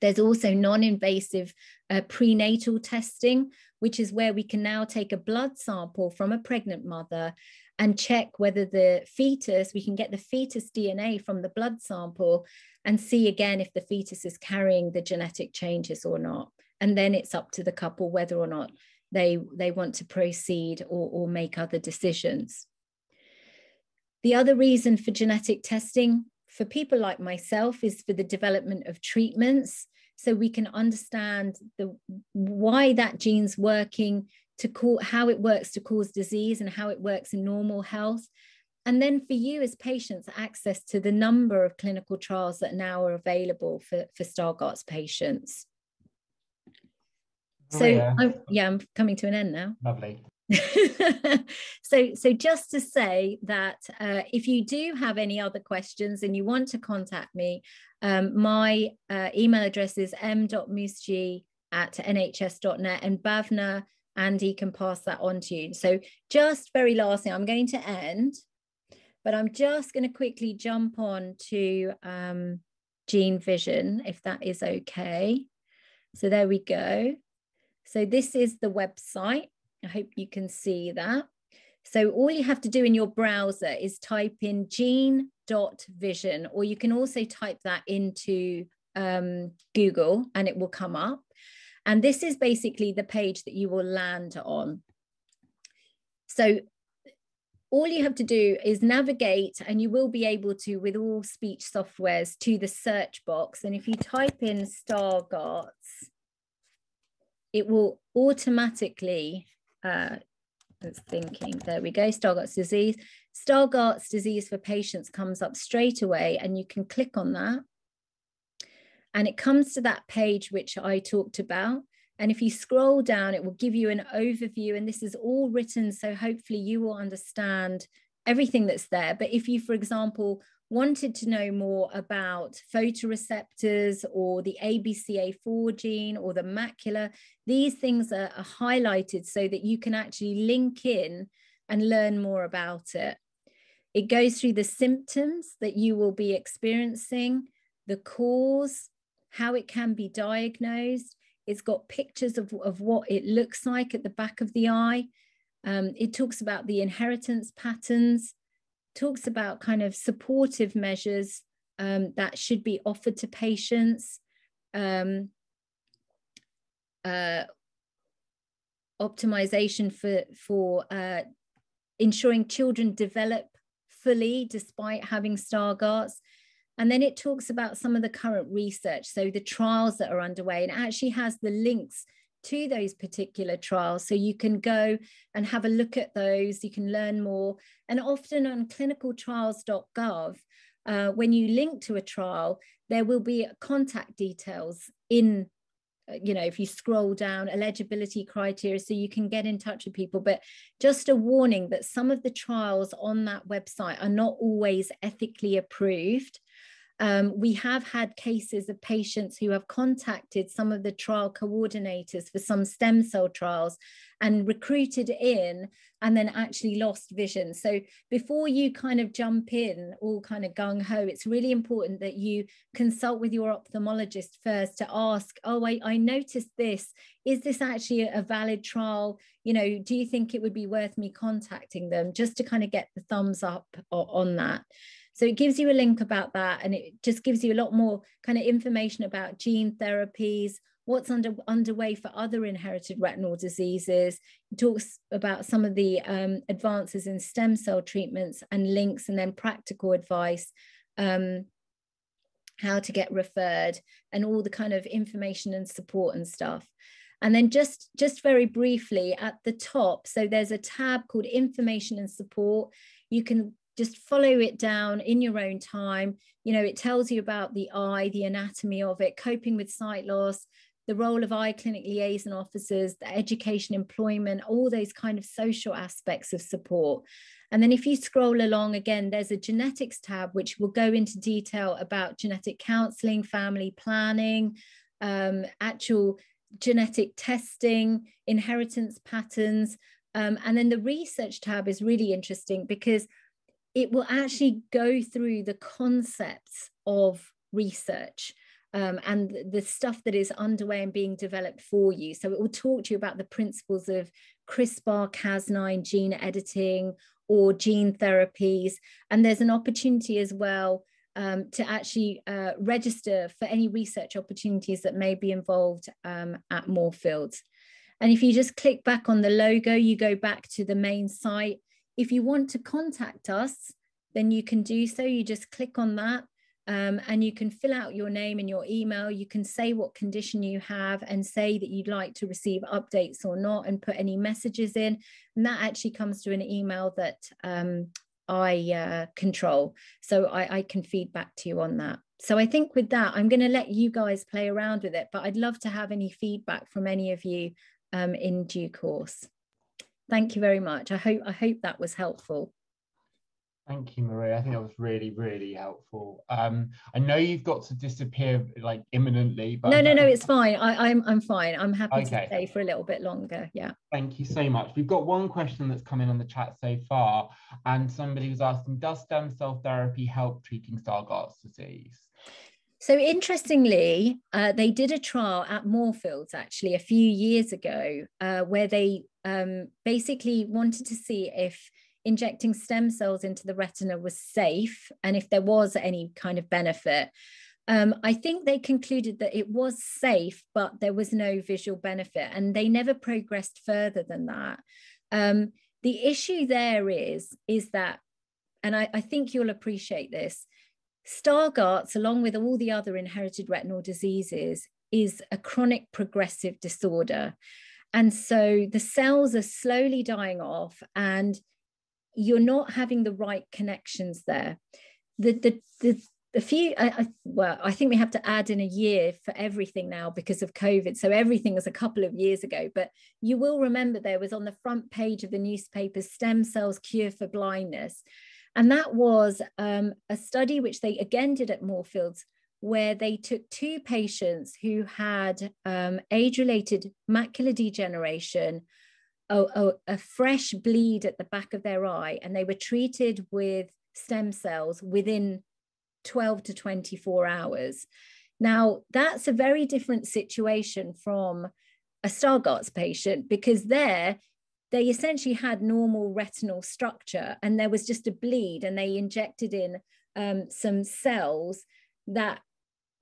Speaker 1: There's also non invasive uh, prenatal testing, which is where we can now take a blood sample from a pregnant mother and check whether the fetus, we can get the fetus DNA from the blood sample and see again if the fetus is carrying the genetic changes or not. And then it's up to the couple whether or not they, they want to proceed or, or make other decisions. The other reason for genetic testing for people like myself is for the development of treatments. So we can understand the why that gene's working to call how it works to cause disease and how it works in normal health. And then for you as patients access to the number of clinical trials that now are available for, for stargardt's patients. Oh, so yeah. I'm, yeah i'm coming to an end now.
Speaker 2: Lovely
Speaker 1: so so just to say that uh, if you do have any other questions and you want to contact me um, my uh, email address is m.moosajee at nhs.net and bhavna andy can pass that on to you so just very lastly i'm going to end but i'm just going to quickly jump on to um, Gene Vision, if that is okay. So there we go. So this is the website. I hope you can see that. So all you have to do in your browser is type in gene.vision, or you can also type that into um, Google and it will come up. And this is basically the page that you will land on. So all you have to do is navigate and you will be able to with all speech softwares to the search box and if you type in stargardt's it will automatically uh it's thinking there we go stargardt's disease stargardt's disease for patients comes up straight away and you can click on that and it comes to that page which i talked about and if you scroll down, it will give you an overview. And this is all written. So hopefully you will understand everything that's there. But if you, for example, wanted to know more about photoreceptors or the ABCA4 gene or the macula, these things are, are highlighted so that you can actually link in and learn more about it. It goes through the symptoms that you will be experiencing, the cause, how it can be diagnosed, it's got pictures of, of what it looks like at the back of the eye. Um, it talks about the inheritance patterns, talks about kind of supportive measures um, that should be offered to patients. Um, uh, optimization for for uh, ensuring children develop fully despite having Stargardt's and then it talks about some of the current research, so the trials that are underway, and actually has the links to those particular trials. So you can go and have a look at those, you can learn more. And often on clinicaltrials.gov, uh, when you link to a trial, there will be contact details in uh, you know if you scroll down eligibility criteria so you can get in touch with people but just a warning that some of the trials on that website are not always ethically approved um, we have had cases of patients who have contacted some of the trial coordinators for some stem cell trials and recruited in and then actually lost vision. So before you kind of jump in all kind of gung ho, it's really important that you consult with your ophthalmologist first to ask, oh, I, I noticed this. Is this actually a valid trial? You know, do you think it would be worth me contacting them just to kind of get the thumbs up on that? So it gives you a link about that and it just gives you a lot more kind of information about gene therapies, what's under underway for other inherited retinal diseases. It talks about some of the um, advances in stem cell treatments and links and then practical advice. Um, how to get referred and all the kind of information and support and stuff and then just just very briefly at the top so there's a tab called information and support you can just follow it down in your own time. You know, it tells you about the eye, the anatomy of it, coping with sight loss, the role of eye clinic liaison officers, the education, employment, all those kind of social aspects of support. And then if you scroll along again, there's a genetics tab, which will go into detail about genetic counseling, family planning, um, actual genetic testing, inheritance patterns. Um, and then the research tab is really interesting because it will actually go through the concepts of research um, and the stuff that is underway and being developed for you. So it will talk to you about the principles of CRISPR Cas9 gene editing or gene therapies. And there's an opportunity as well um, to actually uh, register for any research opportunities that may be involved um, at Moorfields. And if you just click back on the logo, you go back to the main site if you want to contact us, then you can do so. You just click on that um, and you can fill out your name and your email. You can say what condition you have and say that you'd like to receive updates or not and put any messages in. And that actually comes to an email that um, I uh, control. So I, I can feed back to you on that. So I think with that, I'm going to let you guys play around with it, but I'd love to have any feedback from any of you um, in due course. Thank you very much. I hope I hope that was helpful.
Speaker 2: Thank you, Mariya. I think that was really, really helpful. Um, I know you've got to disappear like imminently, but
Speaker 1: no, no, no, it's fine. I, am I'm, I'm fine. I'm happy okay. to stay for a little bit longer. Yeah.
Speaker 2: Thank you so much. We've got one question that's come in on the chat so far, and somebody was asking, does stem cell therapy help treating Stargardt's disease?
Speaker 1: So interestingly, uh, they did a trial at Moorfields actually a few years ago, uh, where they um, basically wanted to see if injecting stem cells into the retina was safe and if there was any kind of benefit. Um, I think they concluded that it was safe, but there was no visual benefit, and they never progressed further than that. Um, the issue there is, is that, and I, I think you'll appreciate this, Stargardt's, along with all the other inherited retinal diseases, is a chronic progressive disorder. And so the cells are slowly dying off, and you're not having the right connections there. The, the, the, a few I, I, well i think we have to add in a year for everything now because of covid so everything was a couple of years ago but you will remember there was on the front page of the newspaper stem cells cure for blindness and that was um, a study which they again did at moorfields where they took two patients who had um, age-related macular degeneration a, a, a fresh bleed at the back of their eye and they were treated with stem cells within 12 to 24 hours. Now, that's a very different situation from a Stargardt's patient because there they essentially had normal retinal structure and there was just a bleed and they injected in um, some cells that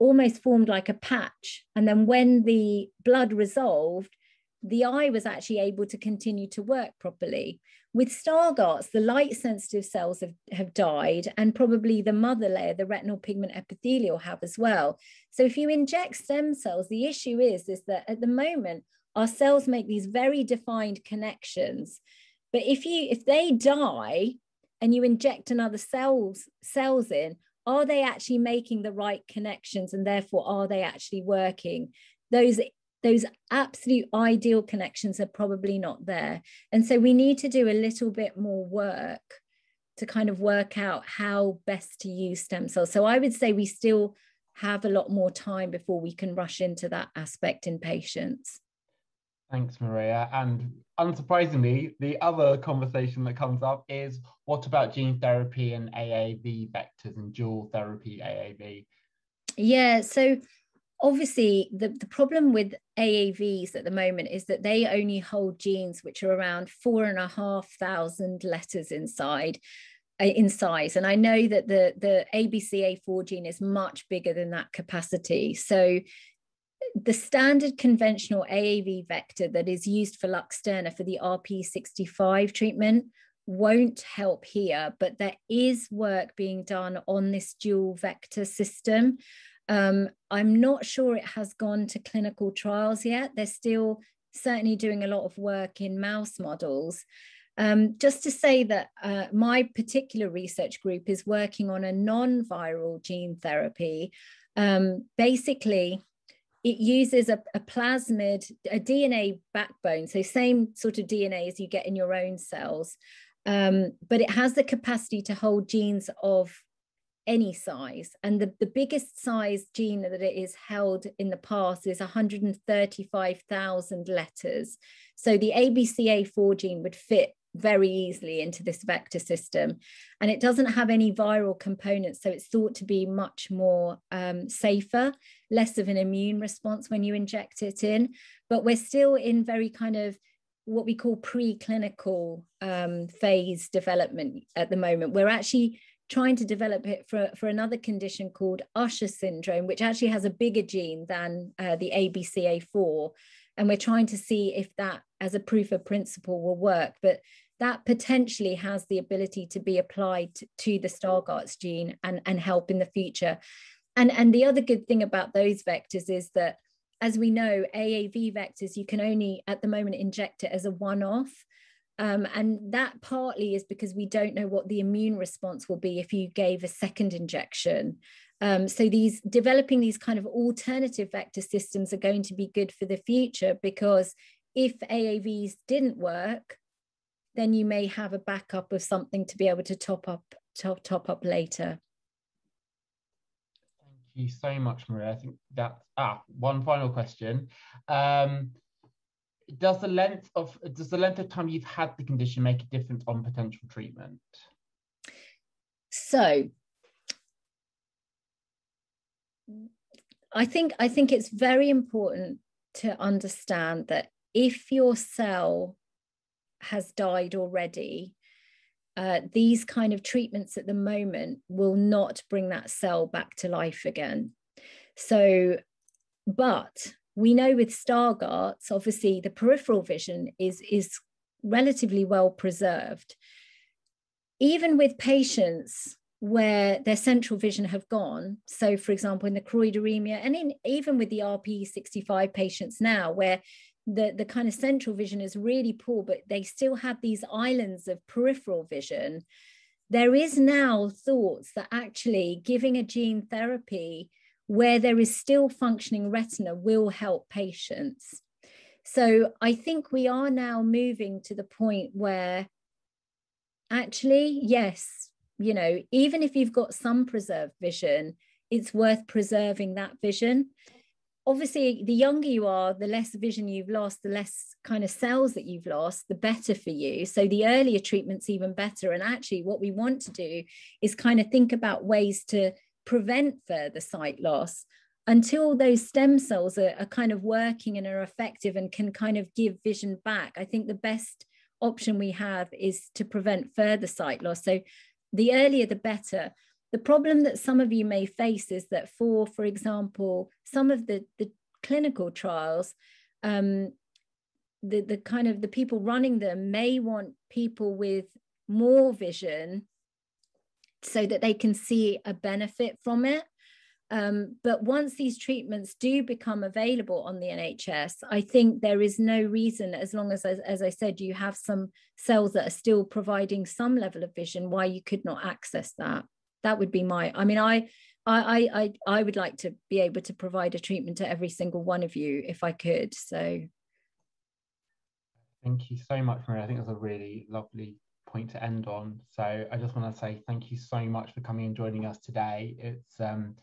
Speaker 1: almost formed like a patch. And then when the blood resolved, the eye was actually able to continue to work properly. With Stargardt's, the light sensitive cells have, have died, and probably the mother layer, the retinal pigment epithelial, have as well. So, if you inject stem cells, the issue is, is that at the moment, our cells make these very defined connections. But if you if they die and you inject another cells cells in, are they actually making the right connections and therefore are they actually working? Those those absolute ideal connections are probably not there. And so we need to do a little bit more work to kind of work out how best to use stem cells. So I would say we still have a lot more time before we can rush into that aspect in patients.
Speaker 2: Thanks, Mariya. And unsurprisingly, the other conversation that comes up is what about gene therapy and AAV vectors and dual therapy AAV?
Speaker 1: Yeah, so obviously the, the problem with AAVs at the moment is that they only hold genes which are around four and a half thousand letters inside uh, in size. And I know that the, the ABCA4 gene is much bigger than that capacity. So the standard conventional AAV vector that is used for Luxturna for the RPE65 treatment won't help here, but there is work being done on this dual vector system. Um, I'm not sure it has gone to clinical trials yet. They're still certainly doing a lot of work in mouse models. Um, just to say that uh, my particular research group is working on a non viral gene therapy. Um, basically, it uses a, a, plasmid, a DNA backbone, so same sort of DNA as you get in your own cells, um, but it has the capacity to hold genes of any size. And the, the biggest size gene that it is held in the past is 135,000 letters. So the ABCA4 gene would fit very easily into this vector system. And it doesn't have any viral components. So it's thought to be much more um, safer, less of an immune response when you inject it in. But we're still in very kind of what we call preclinical um, phase development at the moment. We're actually trying to develop it for, for another condition called Usher syndrome, which actually has a bigger gene than uh, the ABCA4. And we're trying to see if that, as a proof of principle, will work. But that potentially has the ability to be applied to, the Stargardt's gene and, and help in the future. And, and the other good thing about those vectors is that, as we know, AAV vectors, you can only at the moment inject it as a one off. Um, and that partly is because we don't know what the immune response will be if you gave a second injection. Um, so these developing these kind of alternative vector systems are going to be good for the future because if AAVs didn't work, then you may have a backup of something to be able to top up top, top up later.
Speaker 2: Thank you so much, Mariya. I think that's ah one final question. Um, does the length of does the length of time you've had the condition make a difference on potential treatment?
Speaker 1: So I think I think it's very important to understand that if your cell has died already, uh, these kind of treatments at the moment will not bring that cell back to life again. So, but we know with Stargardt's, obviously the peripheral vision is, is relatively well preserved. Even with patients where their central vision have gone, so for example, in the choroideremia, and in, even with the RPE65 patients now, where the, the kind of central vision is really poor, but they still have these islands of peripheral vision. There is now thoughts that actually giving a gene therapy where there is still functioning retina will help patients. So I think we are now moving to the point where actually, yes, you know, even if you've got some preserved vision, it's worth preserving that vision. Obviously the younger you are the less vision you've lost the less kind of cells that you've lost the better for you. So the earlier treatment's even better. And actually what we want to do is kind of think about ways to prevent further sight loss until those stem cells are, are kind of working and are effective and can kind of give vision back. I think the best option we have is to prevent further sight loss. So the earlier the better the problem that some of you may face is that for, for example, some of the, the clinical trials, um, the, the kind of the people running them may want people with more vision so that they can see a benefit from it. Um, but once these treatments do become available on the NHS, I think there is no reason, as long as, as, as, I said, you have some cells that are still providing some level of vision, why you could not access that that would be my i mean i I, I I would like to be able to provide a treatment to every single one of you if I could. So
Speaker 2: thank you so much, Mariya. I think that's a really lovely point to end on. So I just want to say thank you so much for coming and joining us today. It's um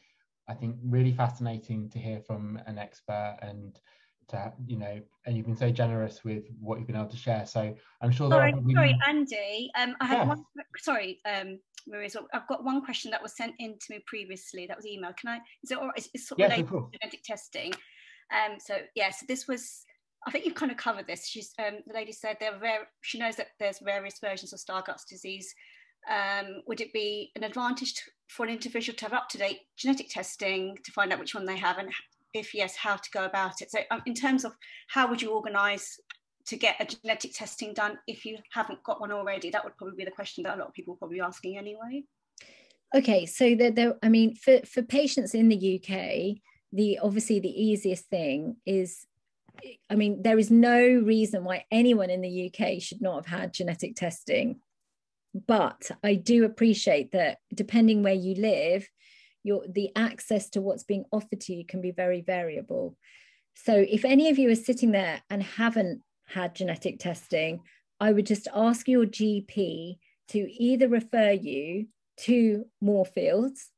Speaker 2: I think really fascinating to hear from an expert and to you know and you've been so generous with what you've been able to share. So i'm sure
Speaker 3: sorry sorry andy. Um i had one sorry um Mariya so i've got one question that was sent in to me previously that was emailed. Can i is it or is it sort of yes, related to genetic testing? Um so yeah so this was I think you've kind of covered this. She's um, the lady said there were she knows that there's various versions of Stargardt's disease. Um, would it be an advantage to, for an individual to have up to date genetic testing to find out which one they have and if yes, how to go about it. So, um, in terms of how would you organise to get a genetic testing done if you haven't got one already? That would probably be the question that a lot of people are probably asking anyway.
Speaker 1: Okay, so there, there I mean, for for patients in the UK, the obviously the easiest thing is I mean, there is no reason why anyone in the UK should not have had genetic testing. But I do appreciate that depending where you live, your the access to what's being offered to you can be very variable. So if any of you are sitting there and haven't had genetic testing i would just ask your gp to either refer you to Moorfields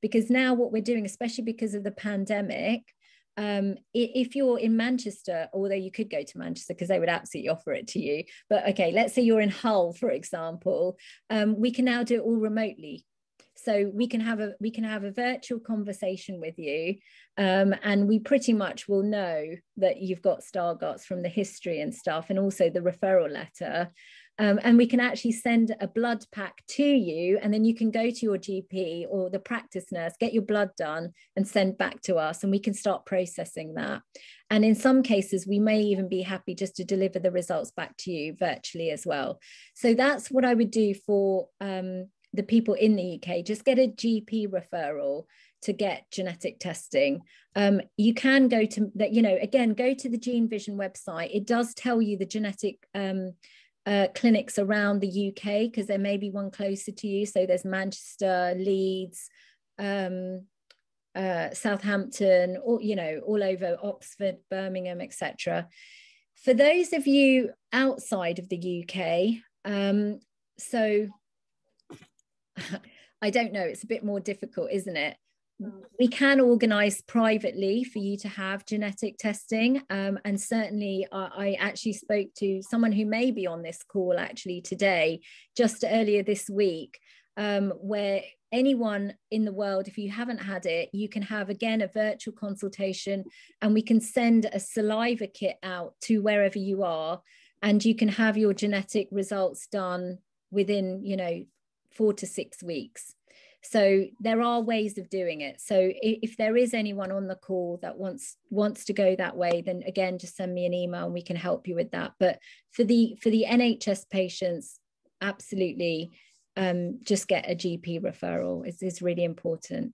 Speaker 1: because now what we're doing especially because of the pandemic um, if you're in Manchester, although you could go to Manchester because they would absolutely offer it to you. But okay, let's say you're in Hull, for example, um, we can now do it all remotely so we can have a we can have a virtual conversation with you um, and we pretty much will know that you've got Stargardt's from the history and stuff and also the referral letter um, and we can actually send a blood pack to you and then you can go to your gp or the practice nurse get your blood done and send back to us and we can start processing that and in some cases we may even be happy just to deliver the results back to you virtually as well so that's what i would do for um, the people in the UK, just get a GP referral to get genetic testing. Um, you can go to that, you know, again, go to the Gene Vision website. It does tell you the genetic um, uh, clinics around the UK because there may be one closer to you. So there's Manchester, Leeds, um, uh, Southampton, or you know, all over Oxford, Birmingham, etc. For those of you outside of the UK, um, so I don't know, it's a bit more difficult, isn't it? We can organise privately for you to have genetic testing. Um, and certainly, I, I actually spoke to someone who may be on this call actually today, just earlier this week. um, where anyone in the world, if you haven't had it, you can have again a virtual consultation and we can send a saliva kit out to wherever you are and you can have your genetic results done within, you know, four to six weeks. So there are ways of doing it. So if there is anyone on the call that wants wants to go that way, then again, just send me an email and we can help you with that. But for the for the NHS patients, absolutely um, just get a GP referral is, is really important.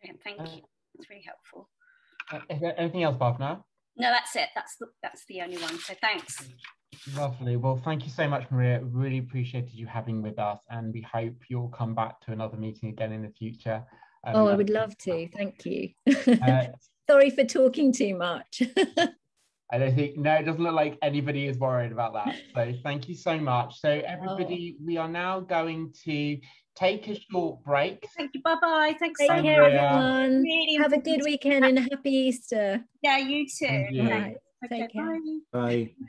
Speaker 3: Brilliant, thank you. It's really helpful.
Speaker 2: Uh, is there anything else, Bhavna?
Speaker 3: No, that's it. That's the, that's the only one. So thanks.
Speaker 2: Lovely. Well, thank you so much, Mariya. Really appreciated you having with us, and we hope you'll come back to another meeting again in the future.
Speaker 1: Um, oh, I would love to. Thank you. Uh, Sorry for talking too much.
Speaker 2: I don't think no, it doesn't look like anybody is worried about that. So thank you so much. So everybody, oh. we are now going to take a short break.
Speaker 3: Thank you. Bye bye. Thanks
Speaker 1: Take so care, everyone. Really Have a good weekend and a happy Easter.
Speaker 3: Yeah, you too.
Speaker 1: You. Right.
Speaker 3: Okay,
Speaker 1: Take care.
Speaker 3: Bye.
Speaker 4: Bye.